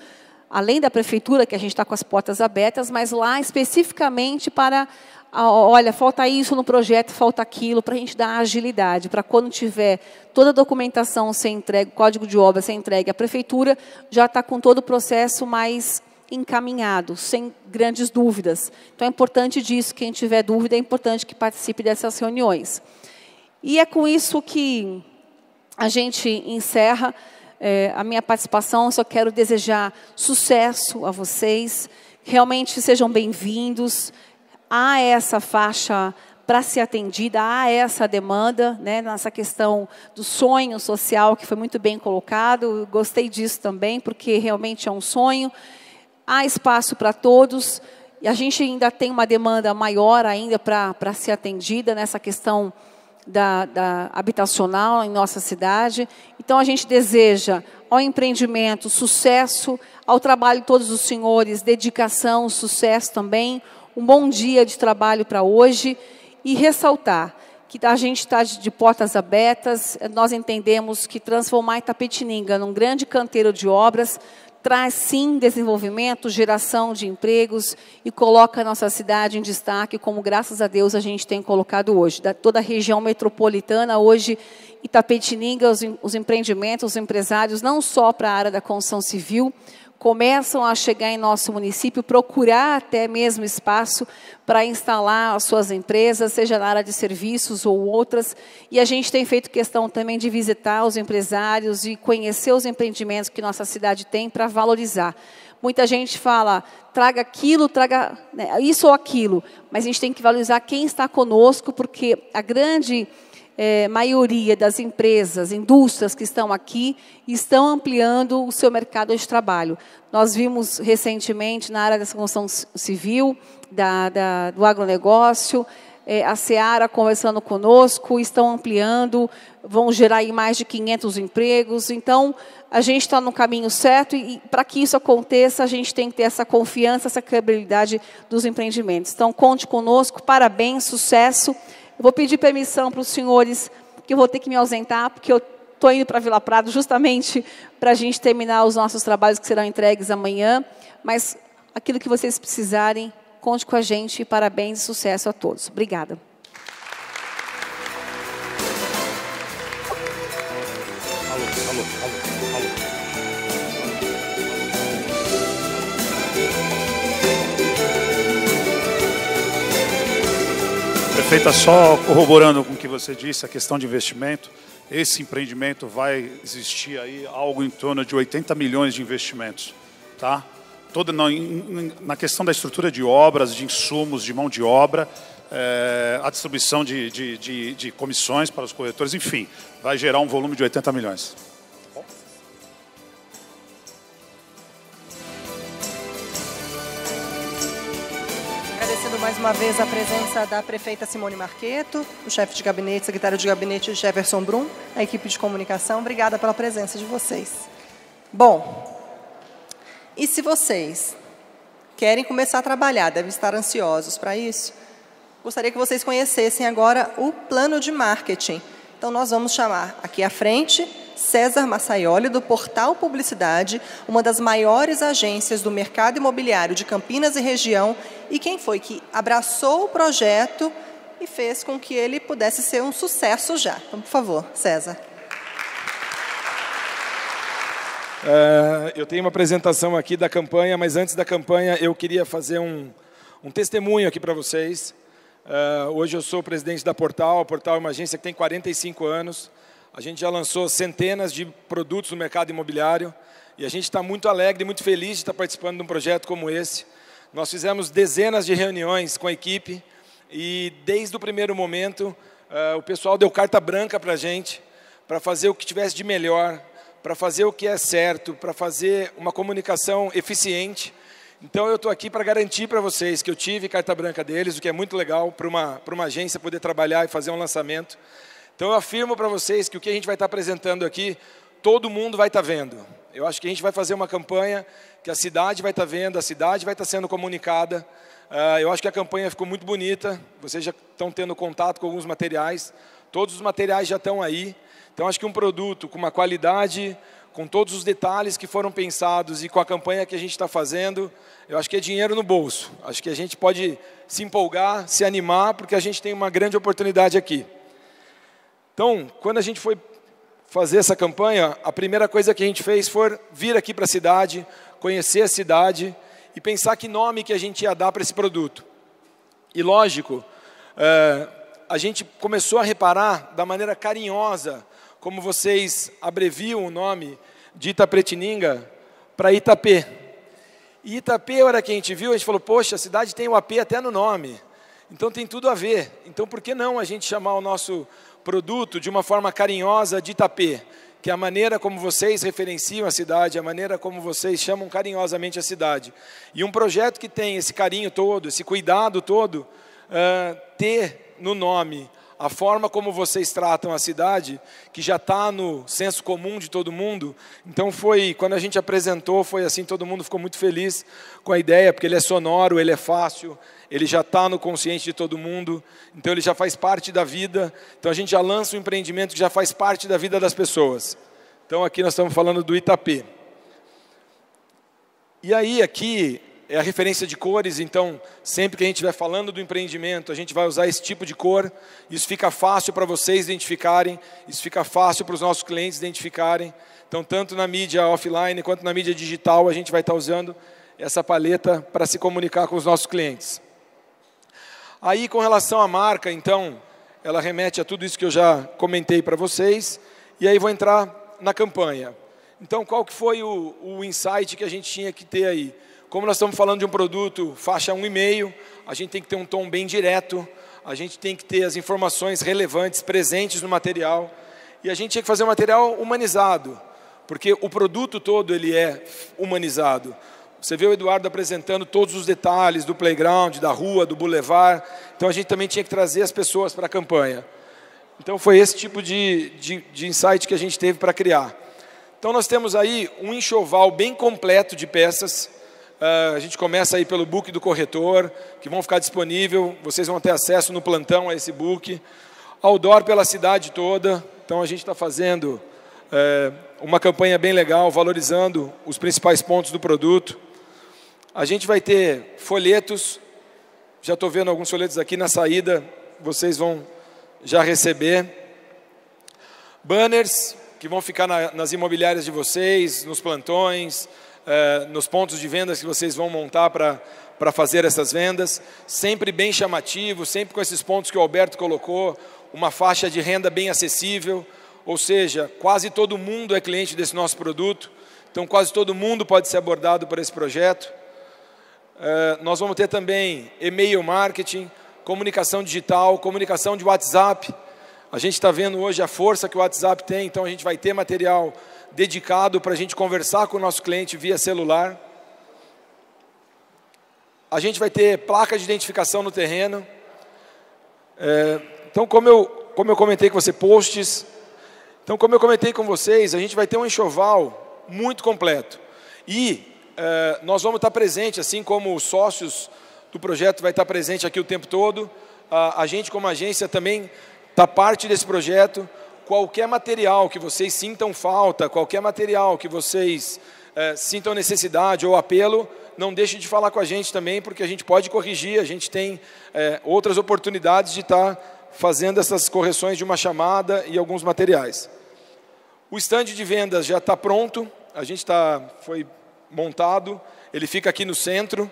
além da prefeitura, que a gente está com as portas abertas, mas lá especificamente para olha, falta isso no projeto, falta aquilo, para a gente dar agilidade, para quando tiver toda a documentação ser entregue, código de obra ser entregue à prefeitura, já está com todo o processo mais encaminhado, sem grandes dúvidas. Então é importante disso, quem tiver dúvida, é importante que participe dessas reuniões. E é com isso que a gente encerra é, a minha participação. Só quero desejar sucesso a vocês, realmente sejam bem-vindos há essa faixa para ser atendida, há essa demanda, né, nessa questão do sonho social, que foi muito bem colocado, gostei disso também, porque realmente é um sonho, há espaço para todos, e a gente ainda tem uma demanda maior ainda para ser atendida nessa questão da, da habitacional em nossa cidade, então a gente deseja ao empreendimento sucesso, ao trabalho de todos os senhores, dedicação, sucesso também, um bom dia de trabalho para hoje. E ressaltar que a gente está de portas abertas, nós entendemos que transformar Itapetininga num grande canteiro de obras traz sim desenvolvimento, geração de empregos e coloca a nossa cidade em destaque, como graças a Deus a gente tem colocado hoje. Da toda a região metropolitana, hoje Itapetininga, os, os empreendimentos, os empresários, não só para a área da construção civil, começam a chegar em nosso município, procurar até mesmo espaço para instalar as suas empresas, seja na área de serviços ou outras. E a gente tem feito questão também de visitar os empresários e conhecer os empreendimentos que nossa cidade tem para valorizar. Muita gente fala, traga aquilo, traga né, isso ou aquilo, mas a gente tem que valorizar quem está conosco, porque a grande é, maioria das empresas, indústrias que estão aqui, estão ampliando o seu mercado de trabalho. Nós vimos recentemente na área da construção civil, da, da, do agronegócio, é, a Seara conversando conosco, estão ampliando, vão gerar aí mais de 500 empregos. Então, a gente está no caminho certo e, e para que isso aconteça, a gente tem que ter essa confiança, essa credibilidade dos empreendimentos. Então, conte conosco, parabéns, sucesso. Eu vou pedir permissão para os senhores, que eu vou ter que me ausentar, porque eu estou indo para Vila Prado justamente para a gente terminar os nossos trabalhos que serão entregues amanhã. Mas aquilo que vocês precisarem, conte com a gente parabéns e sucesso a todos. Obrigada. Prefeita, só corroborando com o que você disse, a questão de investimento, esse empreendimento vai existir aí algo em torno de 80 milhões de investimentos, tá? Toda na, na questão da estrutura de obras, de insumos, de mão de obra, é, a distribuição de, de, de, de comissões para os corretores, enfim, vai gerar um volume de 80 milhões. Mais uma vez a presença da prefeita Simone Marqueto, o chefe de gabinete, secretário de gabinete Jefferson Brum, a equipe de comunicação. Obrigada pela presença de vocês. Bom, e se vocês querem começar a trabalhar, devem estar ansiosos para isso, gostaria que vocês conhecessem agora o plano de marketing. Então, nós vamos chamar aqui à frente César Massaioli, do Portal Publicidade, uma das maiores agências do mercado imobiliário de Campinas e região, e quem foi que abraçou o projeto e fez com que ele pudesse ser um sucesso já. Então, por favor, César. Uh, eu tenho uma apresentação aqui da campanha, mas antes da campanha eu queria fazer um, um testemunho aqui para vocês. Uh, hoje eu sou presidente da Portal. A Portal é uma agência que tem 45 anos. A gente já lançou centenas de produtos no mercado imobiliário e a gente está muito alegre e muito feliz de estar participando de um projeto como esse. Nós fizemos dezenas de reuniões com a equipe e desde o primeiro momento uh, o pessoal deu carta branca para a gente para fazer o que tivesse de melhor, para fazer o que é certo, para fazer uma comunicação eficiente. Então eu estou aqui para garantir para vocês que eu tive carta branca deles, o que é muito legal para uma, uma agência poder trabalhar e fazer um lançamento. Então eu afirmo para vocês que o que a gente vai estar apresentando aqui, todo mundo vai estar vendo. Eu acho que a gente vai fazer uma campanha que a cidade vai estar vendo, a cidade vai estar sendo comunicada. Uh, eu acho que a campanha ficou muito bonita. Vocês já estão tendo contato com alguns materiais. Todos os materiais já estão aí. Então acho que um produto com uma qualidade, com todos os detalhes que foram pensados e com a campanha que a gente está fazendo, eu acho que é dinheiro no bolso. Acho que a gente pode se empolgar, se animar, porque a gente tem uma grande oportunidade aqui. Então, quando a gente foi fazer essa campanha, a primeira coisa que a gente fez foi vir aqui para a cidade, conhecer a cidade e pensar que nome que a gente ia dar para esse produto. E lógico, é, a gente começou a reparar da maneira carinhosa como vocês abreviam o nome de Itapretininga para Itapê. E Itapê, a hora que a gente viu, a gente falou, poxa, a cidade tem o AP até no nome. Então tem tudo a ver. Então por que não a gente chamar o nosso produto de uma forma carinhosa de Itapê, que é a maneira como vocês referenciam a cidade, a maneira como vocês chamam carinhosamente a cidade. E um projeto que tem esse carinho todo, esse cuidado todo, uh, ter no nome a forma como vocês tratam a cidade, que já está no senso comum de todo mundo. Então foi, quando a gente apresentou, foi assim, todo mundo ficou muito feliz com a ideia, porque ele é sonoro, ele é fácil, ele já está no consciente de todo mundo, então ele já faz parte da vida. Então a gente já lança um empreendimento que já faz parte da vida das pessoas. Então aqui nós estamos falando do Itapê. E aí aqui é a referência de cores, então sempre que a gente estiver falando do empreendimento, a gente vai usar esse tipo de cor. Isso fica fácil para vocês identificarem, isso fica fácil para os nossos clientes identificarem. Então, tanto na mídia offline quanto na mídia digital, a gente vai estar usando essa paleta para se comunicar com os nossos clientes. Aí, com relação à marca, então, ela remete a tudo isso que eu já comentei para vocês. E aí vou entrar na campanha. Então, qual que foi o, o insight que a gente tinha que ter aí? Como nós estamos falando de um produto faixa 1,5, a gente tem que ter um tom bem direto, a gente tem que ter as informações relevantes presentes no material e a gente tinha que fazer um material humanizado, porque o produto todo ele é humanizado. Você vê o Eduardo apresentando todos os detalhes do playground, da rua, do boulevard. Então a gente também tinha que trazer as pessoas para a campanha. Então foi esse tipo de, de, de insight que a gente teve para criar. Então nós temos aí um enxoval bem completo de peças Uh, a gente começa aí pelo book do corretor, que vão ficar disponível, vocês vão ter acesso no plantão a esse book. Outdoor pela cidade toda, então a gente está fazendo uh, uma campanha bem legal, valorizando os principais pontos do produto. A gente vai ter folhetos, já estou vendo alguns folhetos aqui na saída, vocês vão já receber. Banners, que vão ficar na, nas imobiliárias de vocês, nos plantões, eh, nos pontos de vendas que vocês vão montar para fazer essas vendas, sempre bem chamativo, sempre com esses pontos que o Alberto colocou, uma faixa de renda bem acessível, ou seja, quase todo mundo é cliente desse nosso produto, então quase todo mundo pode ser abordado por esse projeto. Eh, nós vamos ter também e-mail marketing, comunicação digital, comunicação de WhatsApp. A gente está vendo hoje a força que o WhatsApp tem, então a gente vai ter material dedicado para a gente conversar com o nosso cliente via celular. A gente vai ter placa de identificação no terreno. É, então, como eu, como eu comentei com você, posts. Então, como eu comentei com vocês, a gente vai ter um enxoval muito completo. E é, nós vamos estar presente, assim como os sócios do projeto vai estar presente aqui o tempo todo. A, gente, como agência, também está parte desse projeto qualquer material que vocês sintam falta, qualquer material que vocês é, sintam necessidade ou apelo, não deixe de falar com a gente também, porque a gente pode corrigir, a gente tem é, outras oportunidades de estar tá fazendo essas correções de uma chamada e alguns materiais. O estande de vendas já está pronto, a gente tá, foi montado, ele fica aqui no centro,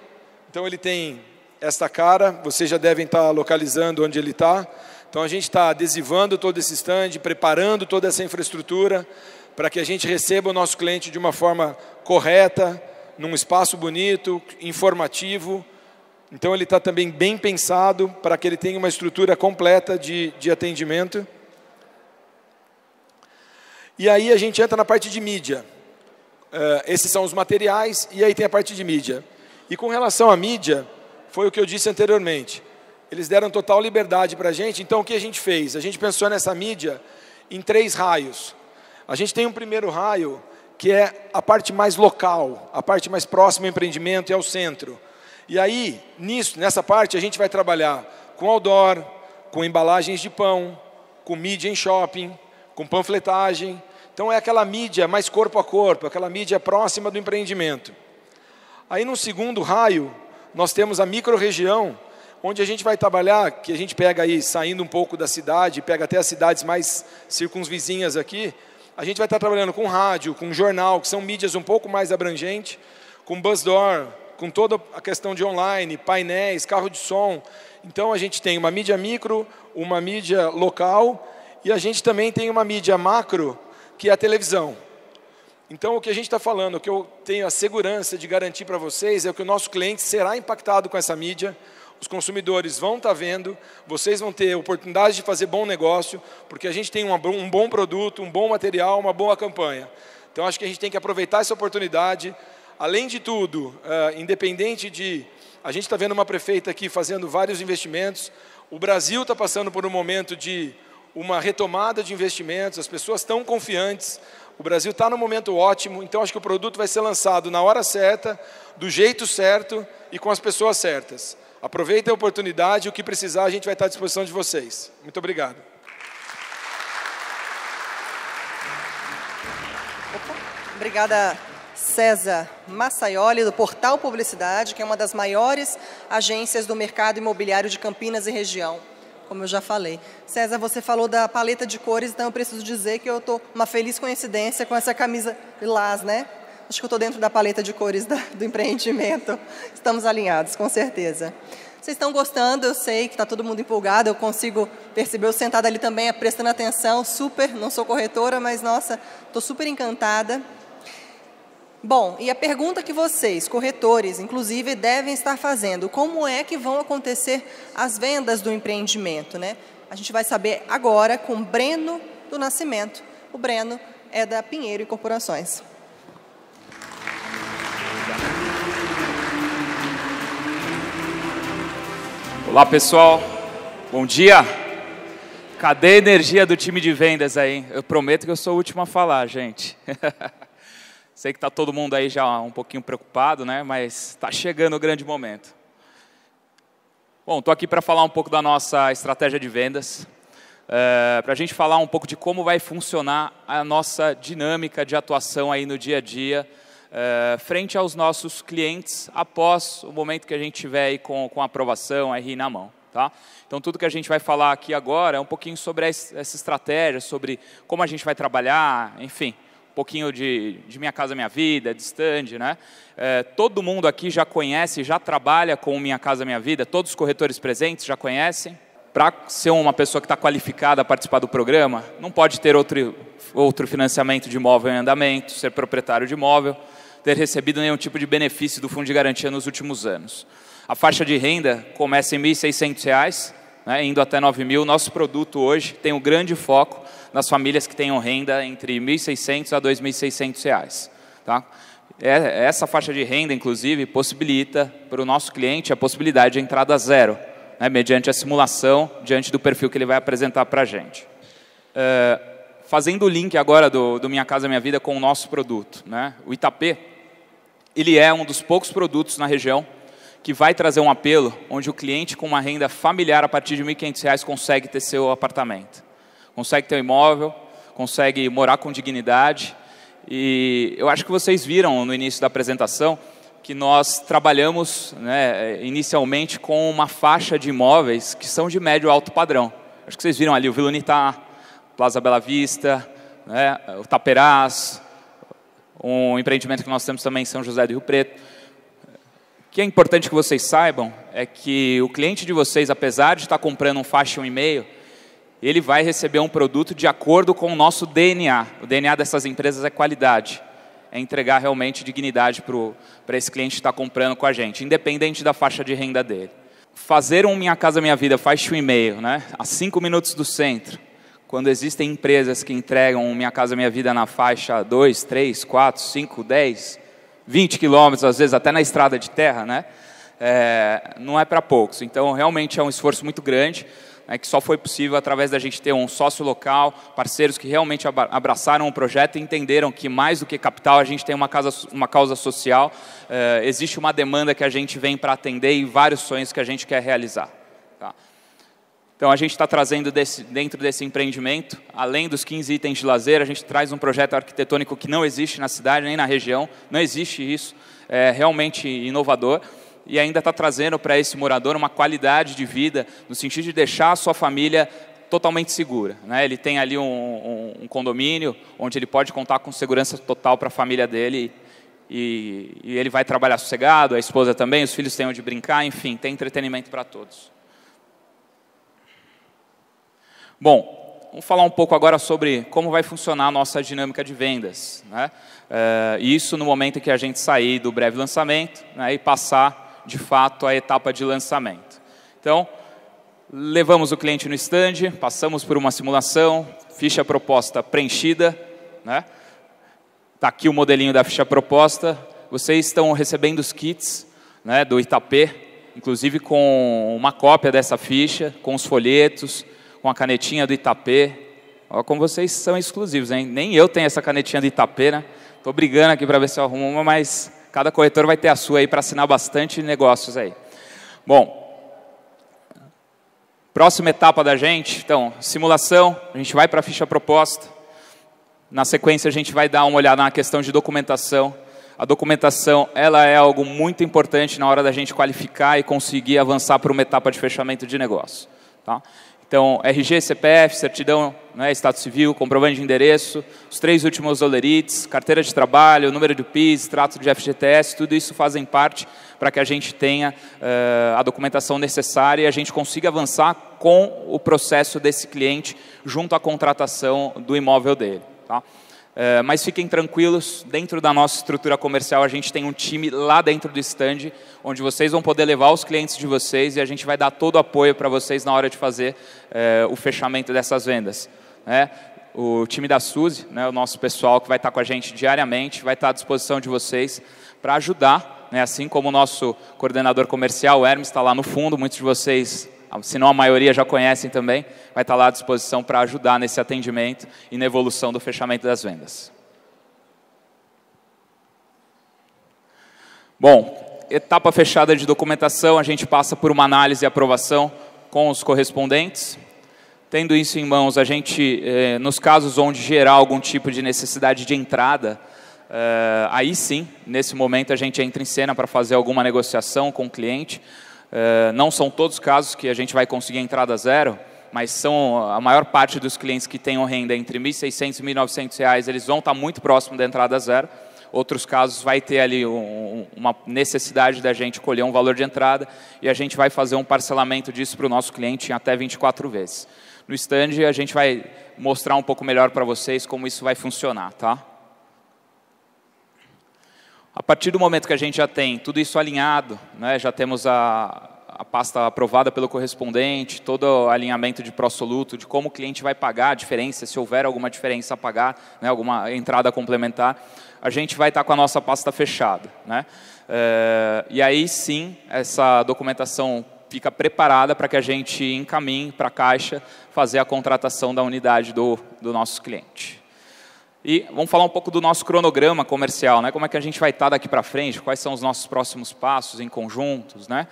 então ele tem esta cara, vocês já devem estar localizando onde ele está. Então a gente está adesivando todo esse stand, preparando toda essa infraestrutura para que a gente receba o nosso cliente de uma forma correta, num espaço bonito, informativo. Então ele está também bem pensado para que ele tenha uma estrutura completa de, de atendimento. E aí a gente entra na parte de mídia. Uh, esses são os materiais e aí tem a parte de mídia. E com relação à mídia, foi o que eu disse anteriormente. Eles deram total liberdade para a gente, então o que a gente fez? A gente pensou nessa mídia em três raios. A gente tem um primeiro raio, que é a parte mais local, a parte mais próxima ao empreendimento e ao centro. E aí, nisso, nessa parte, a gente vai trabalhar com outdoor, com embalagens de pão, com mídia em shopping, com panfletagem. Então é aquela mídia mais corpo a corpo, aquela mídia próxima do empreendimento. Aí no segundo raio, nós temos a microrregião, onde a gente vai trabalhar, que a gente pega aí, saindo um pouco da cidade, pega até as cidades mais circunvizinhas aqui, a gente vai estar trabalhando com rádio, com jornal, que são mídias um pouco mais abrangentes, com buzzdoor, com toda a questão de online, painéis, carro de som. Então a gente tem uma mídia micro, uma mídia local e a gente também tem uma mídia macro, que é a televisão. Então o que a gente está falando, o que eu tenho a segurança de garantir para vocês é que o nosso cliente será impactado com essa mídia, os consumidores vão estar tá vendo, vocês vão ter oportunidade de fazer bom negócio, porque a gente tem um bom produto, um bom material, uma boa campanha. Então, acho que a gente tem que aproveitar essa oportunidade. Além de tudo, uh, independente de. A gente está vendo uma prefeita aqui fazendo vários investimentos. O Brasil está passando por um momento de uma retomada de investimentos, as pessoas estão confiantes. O Brasil está no momento ótimo, então acho que o produto vai ser lançado na hora certa, do jeito certo e com as pessoas certas. Aproveitem a oportunidade, o que precisar a gente vai estar à disposição de vocês. Muito obrigado. Obrigada, César Massaioli, do Portal Publicidade, que é uma das maiores agências do mercado imobiliário de Campinas e região, como eu já falei. César, você falou da paleta de cores, então eu preciso dizer que eu estou uma feliz coincidência com essa camisa lilás, né? Acho que eu estou dentro da paleta de cores da, do empreendimento. Estamos alinhados, com certeza. Vocês estão gostando, eu sei que está todo mundo empolgado, eu consigo perceber, eu sentada ali também, prestando atenção, super, não sou corretora, mas nossa, estou super encantada. Bom, e a pergunta que vocês, corretores, inclusive, devem estar fazendo, como é que vão acontecer as vendas do empreendimento, né? A gente vai saber agora com Breno do Nascimento. O Breno é da Pinheiro Incorporações. Olá pessoal, bom dia. Cadê a energia do time de vendas aí? Eu prometo que eu sou o último a falar, gente. (laughs) Sei que está todo mundo aí já um pouquinho preocupado, né? Mas está chegando o grande momento. Bom, estou aqui para falar um pouco da nossa estratégia de vendas, é, para a gente falar um pouco de como vai funcionar a nossa dinâmica de atuação aí no dia a dia, é, frente aos nossos clientes após o momento que a gente tiver aí com, com a aprovação, a RI na mão. Tá? Então, tudo que a gente vai falar aqui agora é um pouquinho sobre essa estratégia, sobre como a gente vai trabalhar, enfim, pouquinho de, de Minha Casa Minha Vida, de stand. Né? É, todo mundo aqui já conhece, já trabalha com Minha Casa Minha Vida, todos os corretores presentes já conhecem. Para ser uma pessoa que está qualificada a participar do programa, não pode ter outro, outro financiamento de imóvel em andamento, ser proprietário de imóvel, ter recebido nenhum tipo de benefício do Fundo de Garantia nos últimos anos. A faixa de renda começa em R$ 1.600, né, indo até R$ 9.000. Nosso produto hoje tem um grande foco nas famílias que tenham renda entre R$ 1.600 a R$ 2.600. Tá? É, essa faixa de renda, inclusive, possibilita para o nosso cliente a possibilidade de entrada zero, né, mediante a simulação, diante do perfil que ele vai apresentar para a gente. É, fazendo o link agora do, do Minha Casa Minha Vida com o nosso produto. Né? O Itapê, ele é um dos poucos produtos na região que vai trazer um apelo onde o cliente com uma renda familiar a partir de R$ 1.500 consegue ter seu apartamento. Consegue ter um imóvel, consegue morar com dignidade. E eu acho que vocês viram no início da apresentação que nós trabalhamos né, inicialmente com uma faixa de imóveis que são de médio alto padrão. Acho que vocês viram ali o Vila Unitar, Plaza Bela Vista, né, o Taperás, um empreendimento que nós temos também em São José do Rio Preto. O que é importante que vocês saibam é que o cliente de vocês, apesar de estar comprando um faixa 1,5, ele vai receber um produto de acordo com o nosso DNA. O DNA dessas empresas é qualidade, é entregar realmente dignidade para esse cliente que está comprando com a gente, independente da faixa de renda dele. Fazer um Minha Casa Minha Vida faixa 1,5, né, a cinco minutos do centro, quando existem empresas que entregam Minha Casa Minha Vida na faixa 2, 3, 4, 5, 10, 20 quilômetros, às vezes até na estrada de terra, né? É, não é para poucos. Então, realmente é um esforço muito grande, né, que só foi possível através da gente ter um sócio local, parceiros que realmente abraçaram o projeto e entenderam que, mais do que capital, a gente tem uma, casa, uma causa social, é, existe uma demanda que a gente vem para atender e vários sonhos que a gente quer realizar. Tá? Então, a gente está trazendo desse, dentro desse empreendimento, além dos 15 itens de lazer, a gente traz um projeto arquitetônico que não existe na cidade, nem na região, não existe isso, é realmente inovador, e ainda está trazendo para esse morador uma qualidade de vida, no sentido de deixar a sua família totalmente segura. Né? Ele tem ali um, um, um, condomínio onde ele pode contar com segurança total para a família dele, e, e ele vai trabalhar sossegado, a esposa também, os filhos têm onde brincar, enfim, tem entretenimento para todos. Bom, vamos falar um pouco agora sobre como vai funcionar a nossa dinâmica de vendas. Né? É, isso no momento em que a gente sair do breve lançamento né, e passar, de fato, a etapa de lançamento. Então, levamos o cliente no stand, passamos por uma simulação, ficha proposta preenchida. Está né? Tá aqui o modelinho da ficha proposta. Vocês estão recebendo os kits né, do Itapê, inclusive com uma cópia dessa ficha, com os folhetos, com a canetinha do Itapê. Olha como vocês são exclusivos, hein? Nem eu tenho essa canetinha do Itapê, né? Estou brigando aqui para ver se eu arrumo uma, mas cada corretor vai ter a sua aí para assinar bastante negócios aí. Bom, próxima etapa da gente, então, simulação, a gente vai para a ficha proposta. Na sequência, a gente vai dar uma olhada na questão de documentação. a documentação ela é algo muito importante na hora da gente qualificar e conseguir avançar para uma etapa de fechamento de negócio. Tá? Então, RG, CPF, certidão, né, Estado Civil, comprovante de endereço, os três últimos olerites, carteira de trabalho, número do PIS, extrato de FGTS, tudo isso fazem parte para que a gente tenha uh, a documentação necessária e a gente consiga avançar com o processo desse cliente junto à contratação do imóvel dele. Tá? Uh, mas fiquem tranquilos, dentro da nossa estrutura comercial a gente tem um time lá dentro do stand, onde vocês vão poder levar os clientes de vocês e a gente vai dar todo o apoio para vocês na hora de fazer uh, o fechamento dessas vendas. Né? O time da Suzy, né, o nosso pessoal que vai estar com a gente diariamente, vai estar à disposição de vocês para ajudar, né, assim como o nosso coordenador comercial, Hermes, está lá no fundo, muitos de vocês se não a maioria já conhecem também, vai estar lá à disposição para ajudar nesse atendimento e na evolução do fechamento das vendas. Bom, etapa fechada de documentação, a gente passa por uma análise e aprovação com os correspondentes. Tendo isso em mãos, a gente, eh, nos casos onde gerar algum tipo de necessidade de entrada, eh, aí sim, nesse momento, a gente entra em cena para fazer alguma negociação com o cliente. Eh, não são todos os casos que a gente vai conseguir entrada zero, mas são a maior parte dos clientes que tenham renda entre R$ 1.600 e 1.900 reais, eles vão estar muito próximo da entrada zero. Outros casos vai ter ali um, uma necessidade da gente colher um valor de entrada e a gente vai fazer um parcelamento disso para o nosso cliente em até 24 vezes. No stand a gente vai mostrar um pouco melhor para vocês como isso vai funcionar, tá? A partir do momento que a gente já tem tudo isso alinhado, né, já temos a, a pasta aprovada pelo correspondente, todo o alinhamento de pró-soluto, de como o cliente vai pagar a diferença, se houver alguma diferença a pagar, né, alguma entrada complementar, a gente vai estar com a nossa pasta fechada. Né? É, e aí sim, essa documentação fica preparada para que a gente encaminhe para a Caixa fazer a contratação da unidade do, do nosso cliente. E vamos falar um pouco do nosso cronograma comercial, né? Como é que a gente vai estar daqui para frente? Quais são os nossos próximos passos em conjuntos, né?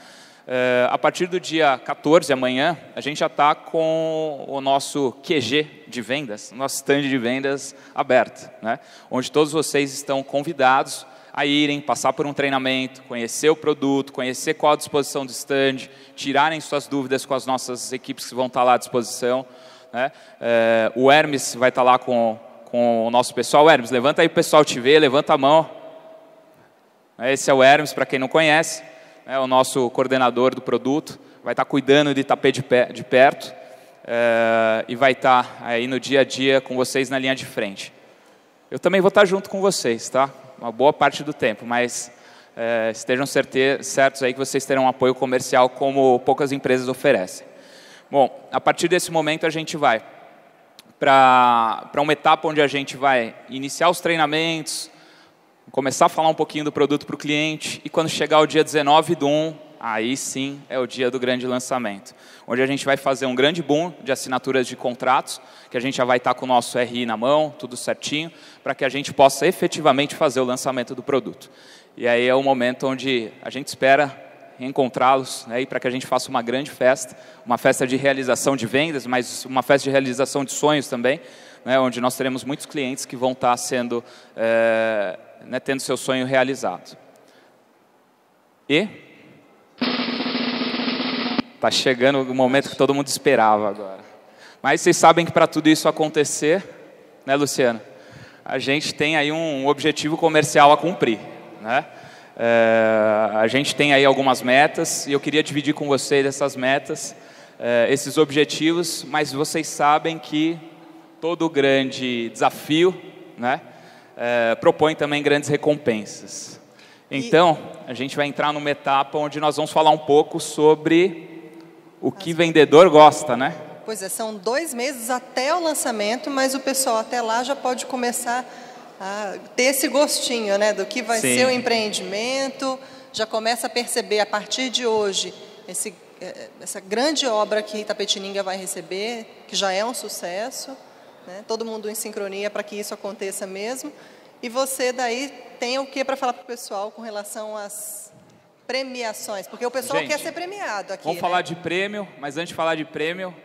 É, a partir do dia 14, amanhã, a gente já está com o nosso QG de vendas, nosso stand de vendas aberto, né? onde todos vocês estão convidados a irem, passar por um treinamento, conhecer o produto, conhecer qual a disposição do stand, tirarem suas dúvidas com as nossas equipes que vão estar lá à disposição. Né? É, o Hermes vai estar lá com com o nosso pessoal. Hermes, levanta aí o pessoal te ver, levanta a mão. Esse é o Hermes, para quem não conhece, é o nosso coordenador do produto, vai estar cuidando de tapete de perto é, e vai estar aí no dia a dia com vocês na linha de frente. Eu também vou estar junto com vocês, tá? Uma boa parte do tempo, mas é, estejam certos aí que vocês terão um apoio comercial como poucas empresas oferecem. Bom, a partir desse momento a gente vai para uma etapa onde a gente vai iniciar os treinamentos, começar a falar um pouquinho do produto para o cliente, e quando chegar o dia 19 do 1, aí sim é o dia do grande lançamento, onde a gente vai fazer um grande boom de assinaturas de contratos, que a gente já vai estar com o nosso RI na mão, tudo certinho, para que a gente possa efetivamente fazer o lançamento do produto. E aí é o momento onde a gente espera encontrá-los né, para que a gente faça uma grande festa, uma festa de realização de vendas, mas uma festa de realização de sonhos também, né, onde nós teremos muitos clientes que vão estar sendo, é, né, tendo seu sonho realizado. E está chegando o momento que todo mundo esperava agora. Mas vocês sabem que para tudo isso acontecer, né, Luciano? A gente tem aí um objetivo comercial a cumprir, né? É, a gente tem aí algumas metas e eu queria dividir com vocês essas metas, é, esses objetivos, mas vocês sabem que todo grande desafio né, é, propõe também grandes recompensas. Então, a gente vai entrar numa etapa onde nós vamos falar um pouco sobre o que vendedor gosta, né? Pois é, são dois meses até o lançamento, mas o pessoal até lá já pode começar a ter esse gostinho né, do que vai Sim. ser o empreendimento, já começa a perceber a partir de hoje esse, é, essa grande obra que Itapetininga vai receber, que já é um sucesso, né, todo mundo em sincronia para que isso aconteça mesmo. E você daí tem o que para falar para o pessoal com relação às premiações? Porque o pessoal Gente, quer ser premiado aqui. Vamos né? falar de prêmio, mas antes de falar de prêmio,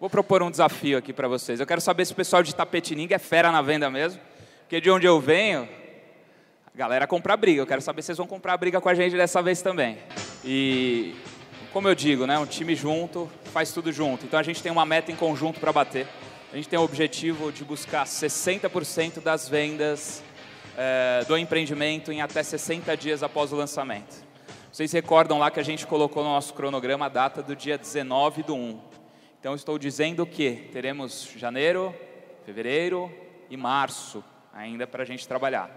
vou propor um desafio aqui para vocês. Eu quero saber se o pessoal de Tapetininga é fera na venda mesmo. Porque de onde eu venho, galera comprar briga. Eu quero saber se vocês vão comprar briga com a gente dessa vez também. E, como eu digo, né, um time junto faz tudo junto. Então a gente tem uma meta em conjunto para bater. A gente tem o objetivo de buscar 60% das vendas é, do empreendimento em até 60 dias após o lançamento. Vocês recordam lá que a gente colocou no nosso cronograma a data do dia 19 do 1. Então estou dizendo que teremos janeiro, fevereiro e março ainda para a gente trabalhar.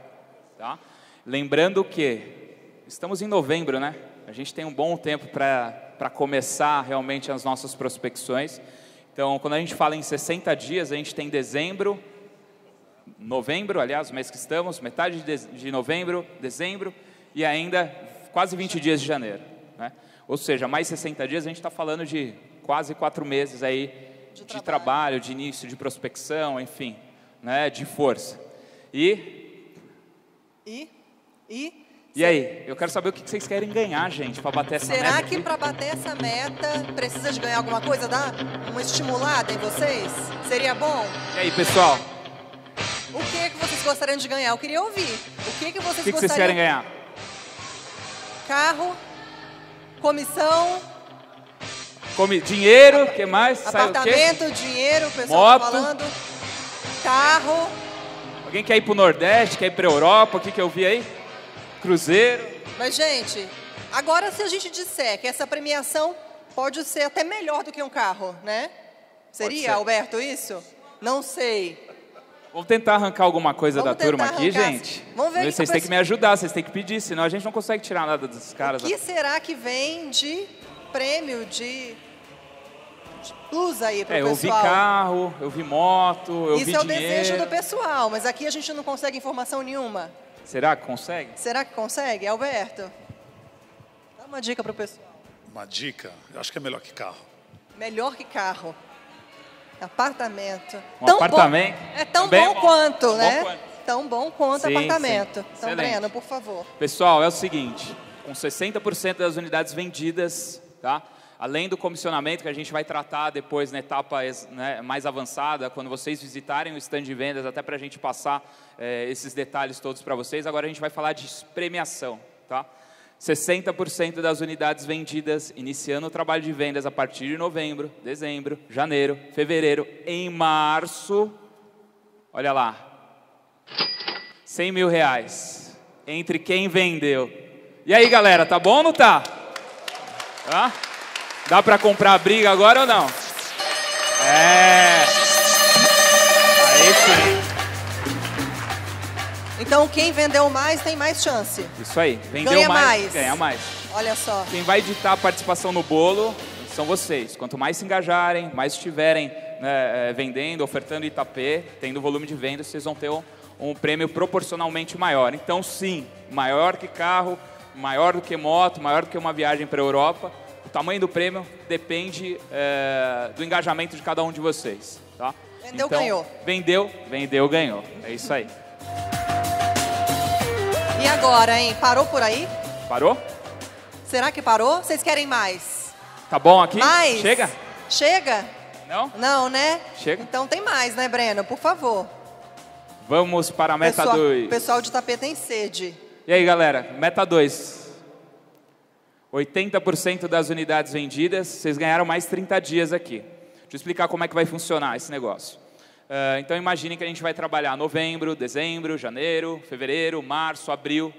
Tá? Lembrando que estamos em novembro, né? A gente tem um bom tempo para começar realmente as nossas prospecções. Então, quando a gente fala em 60 dias, a gente tem dezembro, novembro, aliás, o mês que estamos, metade de, de novembro, dezembro e ainda quase 20 dias de janeiro. Né? Ou seja, mais 60 dias, a gente está falando de quase quatro meses aí de, de trabalho. trabalho. de início, de prospecção, enfim, né, de força. E? E? E? E aí? Eu quero saber o que vocês querem ganhar, gente, para bater essa Será meta. Será que para bater essa meta precisa de ganhar alguma coisa? Dar uma estimulada em vocês? Seria bom? E aí, pessoal? O que, que vocês gostariam de ganhar? Eu queria ouvir. O que, que vocês o que, que gostariam... vocês querem ganhar? Carro, comissão. Comi dinheiro, o que mais? Apartamento, dinheiro, o pessoal Moto. tá falando. Carro. Alguém quer ir para o Nordeste, quer ir para a Europa? O que, que eu vi aí? Cruzeiro. Mas, gente, agora se a gente disser que essa premiação pode ser até melhor do que um carro, né? Seria, Alberto, isso? Não sei. Vamos tentar arrancar alguma coisa Vamos da turma aqui, gente? Vamos ver Vocês têm que me ajudar, vocês têm que pedir, senão a gente não consegue tirar nada dos caras. O que será que vem de prêmio, de, plus aí para o é, eu pessoal? vi carro, eu vi moto, eu Isso vi é o dinheiro. desejo do pessoal, mas aqui a gente não consegue informação nenhuma. Será que consegue? Será que consegue, Alberto? Dá uma dica para o pessoal. Uma dica, eu acho que é melhor que carro. Melhor que carro. Apartamento. Um apartamento? Bom, é tão Também é bom. quanto, Bom né? quanto. Tão bom quanto Sim, apartamento. sim. Então, Excelente. Breno, por favor. Pessoal, é o seguinte, com 60% das unidades vendidas, tá? Além do comissionamento que a gente vai tratar depois na etapa né, mais avançada, quando vocês visitarem o stand de vendas, até para a gente passar eh, esses detalhes todos para vocês, agora a gente vai falar de premiação, tá? 60% das unidades vendidas, iniciando o trabalho de vendas a partir de novembro, dezembro, janeiro, fevereiro, em março, olha lá, 100 mil reais entre quem vendeu. E aí, galera, tá bom ou não tá? Tá? Dá para comprar a briga agora ou não? É. Aí sim. Então, quem vendeu mais tem mais chance. Isso aí. Vendeu Ganha mais, mais. ganha mais. Olha só. Quem vai ditar a participação no bolo são vocês. Quanto mais se engajarem, mais estiverem né, eh, vendendo, ofertando Itapê, tendo volume de vendas, vocês vão ter um, um prêmio proporcionalmente maior. Então, sim, maior que carro, maior do que moto, maior do que uma viagem para a Europa. O tamanho do prêmio depende eh, do engajamento de cada um de vocês. Tá? Vendeu, então, ganhou. Vendeu, vendeu, ganhou. É isso aí. E agora, hein? Parou por aí? Parou? Será que parou? Vocês querem mais? Tá bom aqui? Mais? Chega? Chega? Não? Não, né? Chega. Então tem mais, né, Breno? Por favor. Vamos para a meta pessoal, 2. pessoal de tapete tem sede. E aí, galera, meta 2. 80% das unidades vendidas, vocês ganharam mais 30 dias aqui. Deixa eu explicar como é que vai funcionar esse negócio. Uh, então, imagine que a gente vai trabalhar novembro, dezembro, janeiro, fevereiro, março, abril.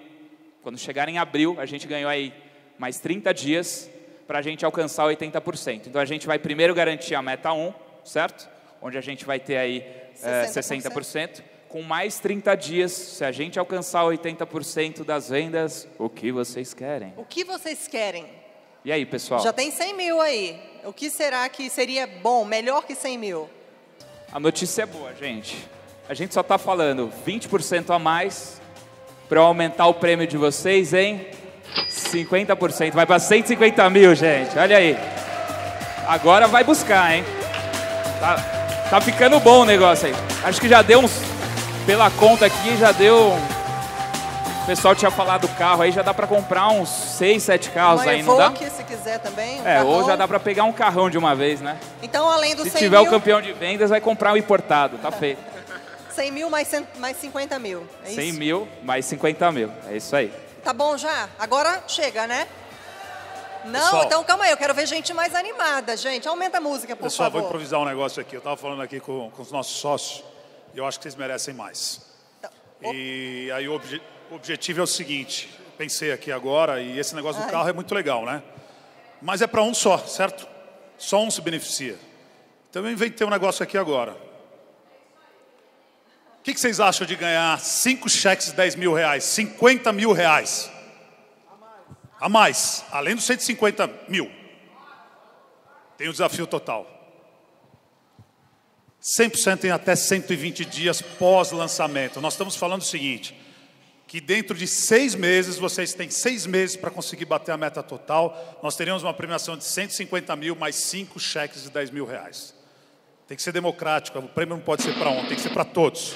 Quando chegar em abril, a gente ganhou aí mais 30 dias para a gente alcançar 80%. Então, a gente vai primeiro garantir a meta 1, certo? Onde a gente vai ter aí uh, 60%. 60%. Com mais 30 dias, se a gente alcançar 80% das vendas, o que vocês querem? O que vocês querem? E aí, pessoal? Já tem 100 mil aí. O que será que seria bom, melhor que 100 mil? A notícia é boa, gente. A gente só está falando 20% a mais para aumentar o prêmio de vocês em 50%. Vai para 150 mil, gente. Olha aí. Agora vai buscar, hein? Tá, tá ficando bom o negócio aí. Acho que já deu uns. Pela conta aqui, já deu. O pessoal tinha falado do carro aí, já dá para comprar uns 6, 7 carros Uma aí, não dá? Evoque, se quiser também. Um É, ou carrão. já dá para pegar um carrão de uma vez, né? Então, além do Se 100 tiver mil, o campeão de vendas, vai comprar o importado, tá feito. (laughs) 100 mil mais, cem- mais 50 mil. É 100 isso? mil mais 50 mil. É isso aí. Tá bom já? Agora chega, né? Não, Pessoal. então calma aí, eu quero ver gente mais animada, gente. Aumenta a música, por Pessoal, vou favor. improvisar um negócio aqui. Eu estava falando aqui com, com os nossos sócios eu acho que vocês merecem mais. Tá. E aí o, obje- o objetivo é o seguinte: pensei aqui agora e esse negócio do Ai. carro é muito legal, né? Mas é para um só, certo? Só um se beneficia. Então eu inventei um negócio aqui agora. O que, que vocês acham de ganhar cinco cheques de 10 mil reais, 50 mil reais? A mais, além dos 150 mil. Tem o desafio total. 100% em até 120 dias pós-lançamento. Nós estamos falando o seguinte, que dentro de seis meses, vocês têm seis meses para conseguir bater a meta total. Nós teríamos uma premiação de 150 mil mais cinco cheques de 10 mil reais. Tem que ser democrático, o prêmio não pode ser para um, tem que ser para todos.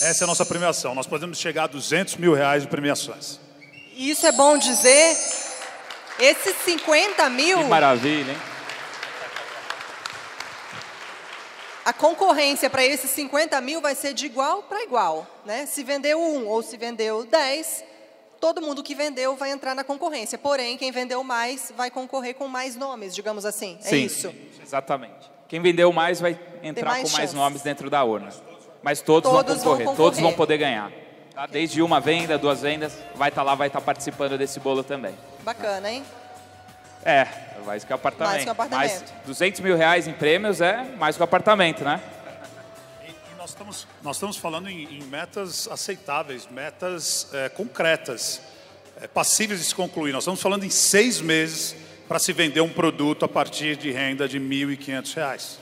Essa é a nossa premiação. Nós podemos chegar a 200 mil reais de premiações. Isso é bom dizer. Esses 50 mil, Que maravilha, hein? A concorrência para esses 50 mil vai ser de igual para igual. Né? Se vendeu um ou se vendeu 10, todo mundo que vendeu vai entrar na concorrência. Porém, quem vendeu mais vai concorrer com mais nomes, digamos assim. É Sim, isso. Exatamente. Quem vendeu mais vai entrar mais com mais chance. nomes dentro da urna. Mas todos, Todos vão, vão concorrer, concorrer. todos vão poder ganhar. Tá? Desde uma venda, duas vendas, vai estar lá, vai estar participando desse bolo também. Bacana, hein? É, mais que o apartamento. Mais que o apartamento. Mais 200 mil reais em prêmios é mais que o apartamento, né? E, e nós, estamos, nós estamos falando em, em metas aceitáveis, metas é, concretas, é, passíveis de se concluir. Nós estamos falando em seis meses para se vender um produto a partir de renda de 1.500 reais.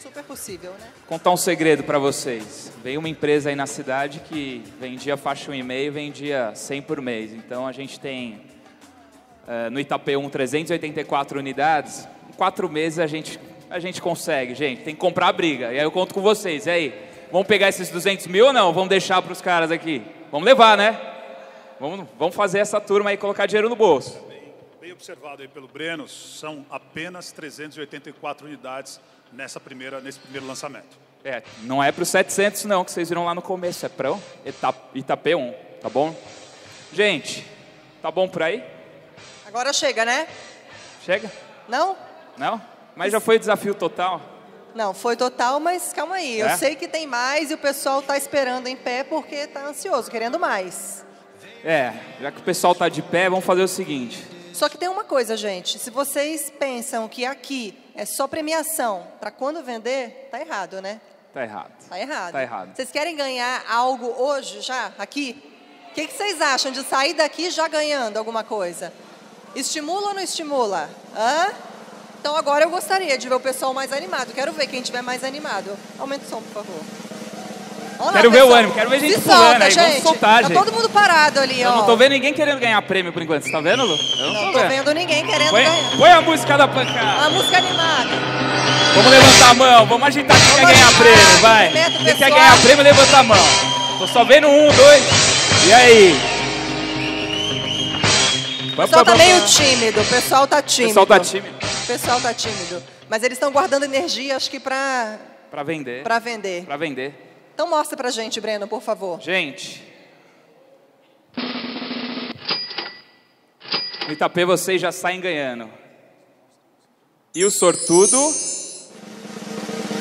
Super possível, né? Contar um segredo para vocês. Veio uma empresa aí na cidade que vendia faixa 1,5 vendia 100 por mês. Então a gente tem eh, no Itapeum 384 unidades. Em quatro meses a gente, a gente consegue, gente. Tem que comprar a briga. E aí eu conto com vocês. E aí? Vamos pegar esses 200 mil ou não? Vamos deixar para os caras aqui? Vamos levar, né? Vamos, vamos fazer essa turma aí colocar dinheiro no bolso. Bem observado aí pelo Breno, são apenas 384 unidades nessa primeira, nesse primeiro lançamento. É, não é para os 700 não, que vocês viram lá no começo, é para o Ita- Itape1, tá bom? Gente, tá bom por aí? Agora chega, né? Chega? Não? Não? Mas já foi desafio total? Não, foi total, mas calma aí. Eu É? sei que tem mais e o pessoal está esperando em pé porque está ansioso, querendo mais. É, já que o pessoal tá de pé, vamos fazer o seguinte. Só que tem uma coisa, gente. Se vocês pensam que aqui é só premiação para quando vender, tá errado, né? Tá errado. Tá errado. Tá errado. Vocês querem ganhar algo hoje já, aqui? O que, que vocês acham de sair daqui já ganhando alguma coisa? Estimula ou não estimula? Hã? Então agora eu gostaria de ver o pessoal mais animado. Quero ver quem estiver mais animado. Aumenta o som, por favor. Vamos lá, Quero ver o pessoal. ânimo, quero ver gente Se pulando solta, aí, vamos gente. soltar, tá gente. todo mundo parado ali, Eu ó. não tô vendo ninguém querendo ganhar prêmio por enquanto, você tá vendo, Lu? Eu Não tô vendo ninguém querendo Põe, ganhar. põe a música da pancada. Uma música animada. Vamos levantar a mão, vamos agitar quem quer Vamos ganhar agitar, prêmio, vai. Quem quer pessoal. ganhar prêmio, levanta a mão. Tô só vendo um, dois. E aí? O pessoal tá meio tímido, o pessoal tá O tímido. pessoal tá tímido. O pessoal tá tímido. Mas eles estão guardando energia, acho que pra, Pra vender. pra vender. Pra vender. Então mostra pra gente, Breno, por favor. Gente. No Itapê vocês já saem ganhando. E o sortudo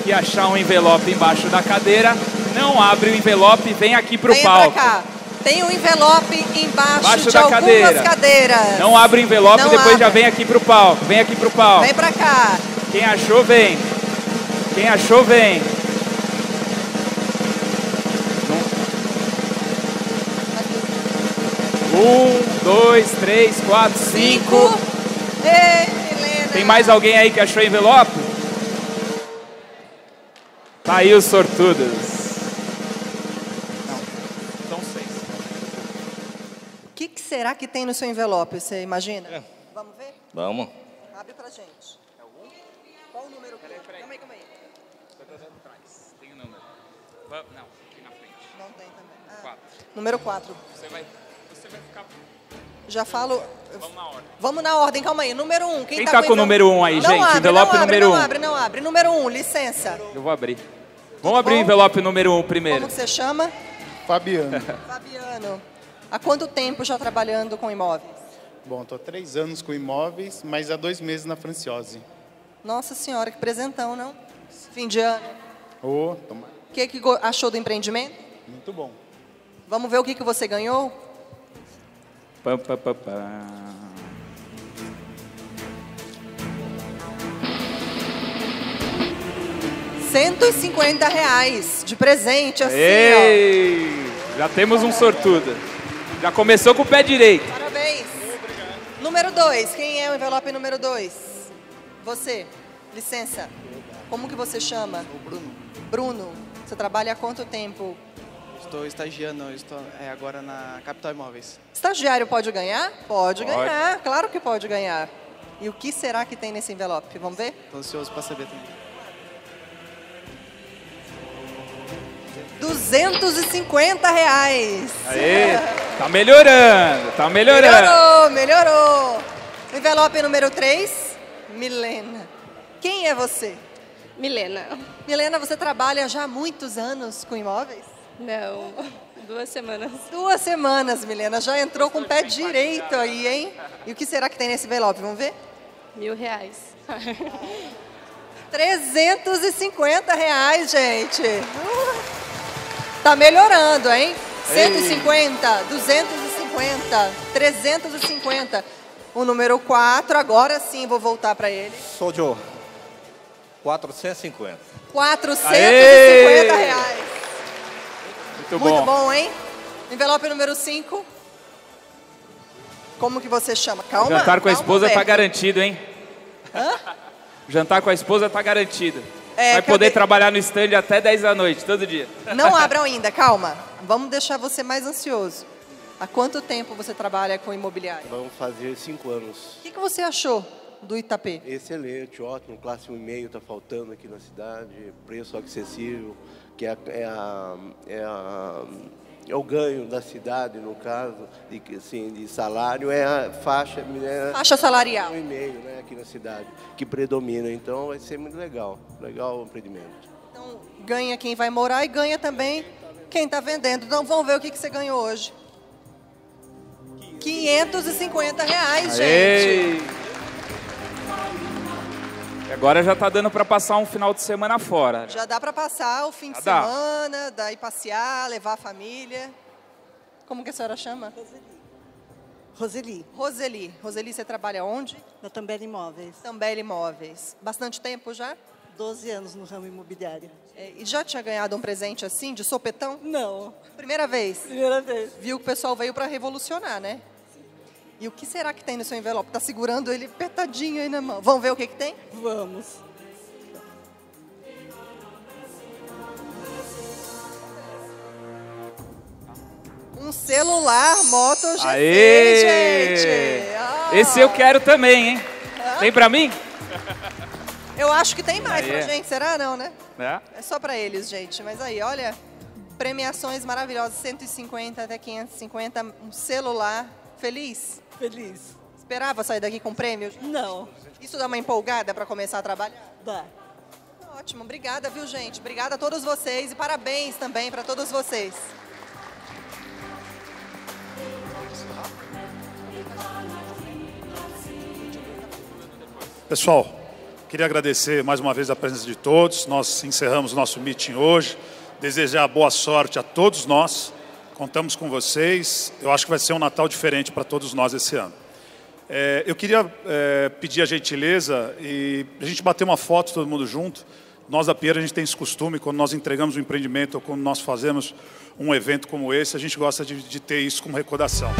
que achar um envelope embaixo da cadeira, não abre o envelope e vem aqui pro Vem palco. pra cá. Tem um envelope embaixo Embaixo de da algumas cadeira. cadeiras. Não abre o envelope Não depois já abre. vem aqui pro palco. Vem aqui pro palco. Vem pra cá. Quem achou, vem. Quem achou, vem. Um, dois, três, quatro, cinco. Ei, Helena. Tem mais alguém aí que achou envelope? Tá aí os sortudos. Será que tem no seu envelope, você imagina? É. Vamos ver? Vamos. Abre pra gente. Qual o número? Calma aí, calma aí. Tem o número. Não, aqui na frente. Não tem também. Ah, Quatro. número 4. Você vai, você vai ficar. Já falo. Vamos na ordem. Vamos na ordem, calma aí. Número 1. Um. Quem, Quem tá com o número um aí, não gente? Abre, Envelope não abre, número não um. abre, não abre. Número 1, um, licença. Eu vou abrir. Vamos abrir o envelope número um primeiro. Como você chama? Fabiano. Fabiano. Há quanto tempo já trabalhando com imóveis? Bom, estou há três anos com imóveis, mas há dois meses na Franciose. Nossa senhora, que presentão, não? Fim de ano. Ô, toma. O que, que achou do empreendimento? Muito bom. Vamos ver o que, que você ganhou? Pam, pam, pam, pam. 150 reais de presente, assim, Ei! Já temos um sortudo. Já começou com o pé direito. Parabéns. Número 2, quem é o envelope número 2? Você. Licença. Como que você chama? Bruno, Bruno. Você trabalha há quanto tempo? estou estagiando, estou é, agora na Capital Imóveis. Estagiário pode ganhar? Pode, Pode. ganhar, claro que pode ganhar. E o que será que tem nesse envelope? Vamos ver? Estou ansioso para saber também. 250 reais. Aê! Tá melhorando, tá melhorando. Melhorou, melhorou. Envelope número 3, Milena. Quem é você? Milena. Milena, você trabalha já há muitos anos com imóveis? Não, duas semanas. Duas semanas, Milena. Já entrou com o pé direito aí, hein? E o que será que tem nesse envelope? Vamos ver? Mil reais. 350 reais, gente. Uh, (laughs) Tá melhorando, hein? 150, 250, 350. O número 4, agora sim vou voltar para ele. Sou Joe. 450. 450 Aê! reais. Muito Muito bom. bom, hein? Envelope número 5. Como que você chama? Calma. Jantar com a esposa tá Humberto. garantido, hein? Jantar com a esposa tá garantido. É, Vai poder trabalhar no stand até 10 da noite, todo dia. Não (laughs) abram ainda, calma. Vamos deixar você mais ansioso. Há quanto tempo você trabalha com imobiliário? Vamos fazer cinco anos. O que, que você achou do Itapê? Excelente, ótimo. Classe 1,5 está faltando aqui na cidade. Preço acessível, que é, a- é, a, é, a- o ganho da cidade, no caso, de, assim, de salário, é a faixa... É, Faixa salarial. Um e meio, né, aqui na cidade, que predomina. Então vai ser muito legal. Legal o empreendimento. Então, ganha quem vai morar e ganha também quem está vendendo. Então, vamos ver o que, que você ganhou hoje. 550 reais, gente. Aê! E agora já tá dando para passar um final de semana fora. né? Já dá para passar o fim de Já dá. semana, daí passear, levar a família. Como que a senhora chama? Roseli, Roseli. Roseli, você trabalha onde? na Também Imóveis. Também Imóveis. Bastante tempo já? 12 anos no ramo imobiliário. É, E já tinha ganhado um presente assim, de sopetão? Não, Primeira vez. primeira vez. Viu que o pessoal veio para revolucionar, né? E o que será que tem no seu envelope? Tá segurando ele apertadinho aí na mão. Vamos ver o que, que tem? Vamos. Um celular Moto G6, Aê! gente! Ah, Esse eu quero também, hein? Tem para mim? Eu acho que tem mais Aí pra é. gente, será não, né? É. É só pra eles, gente. Mas aí, olha, premiações maravilhosas, 150 até 550, um celular. Feliz? Feliz. Esperava sair daqui com prêmio? Não, Isso dá uma empolgada para começar a trabalhar? dá. Ótimo, obrigada, viu, gente? Obrigada a todos vocês e parabéns também para todos vocês. Pessoal, queria agradecer mais uma vez a presença de todos. Nós encerramos nosso meeting hoje. Desejar boa sorte a todos nós. Contamos com vocês. Eu acho que vai ser um Natal diferente para todos nós esse ano. É, eu queria é, pedir a gentileza e a gente bater uma foto todo mundo junto. Nós da Pieira, a gente tem esse costume, quando nós entregamos um empreendimento ou quando nós fazemos um evento como esse, a gente gosta de, de ter isso como recordação.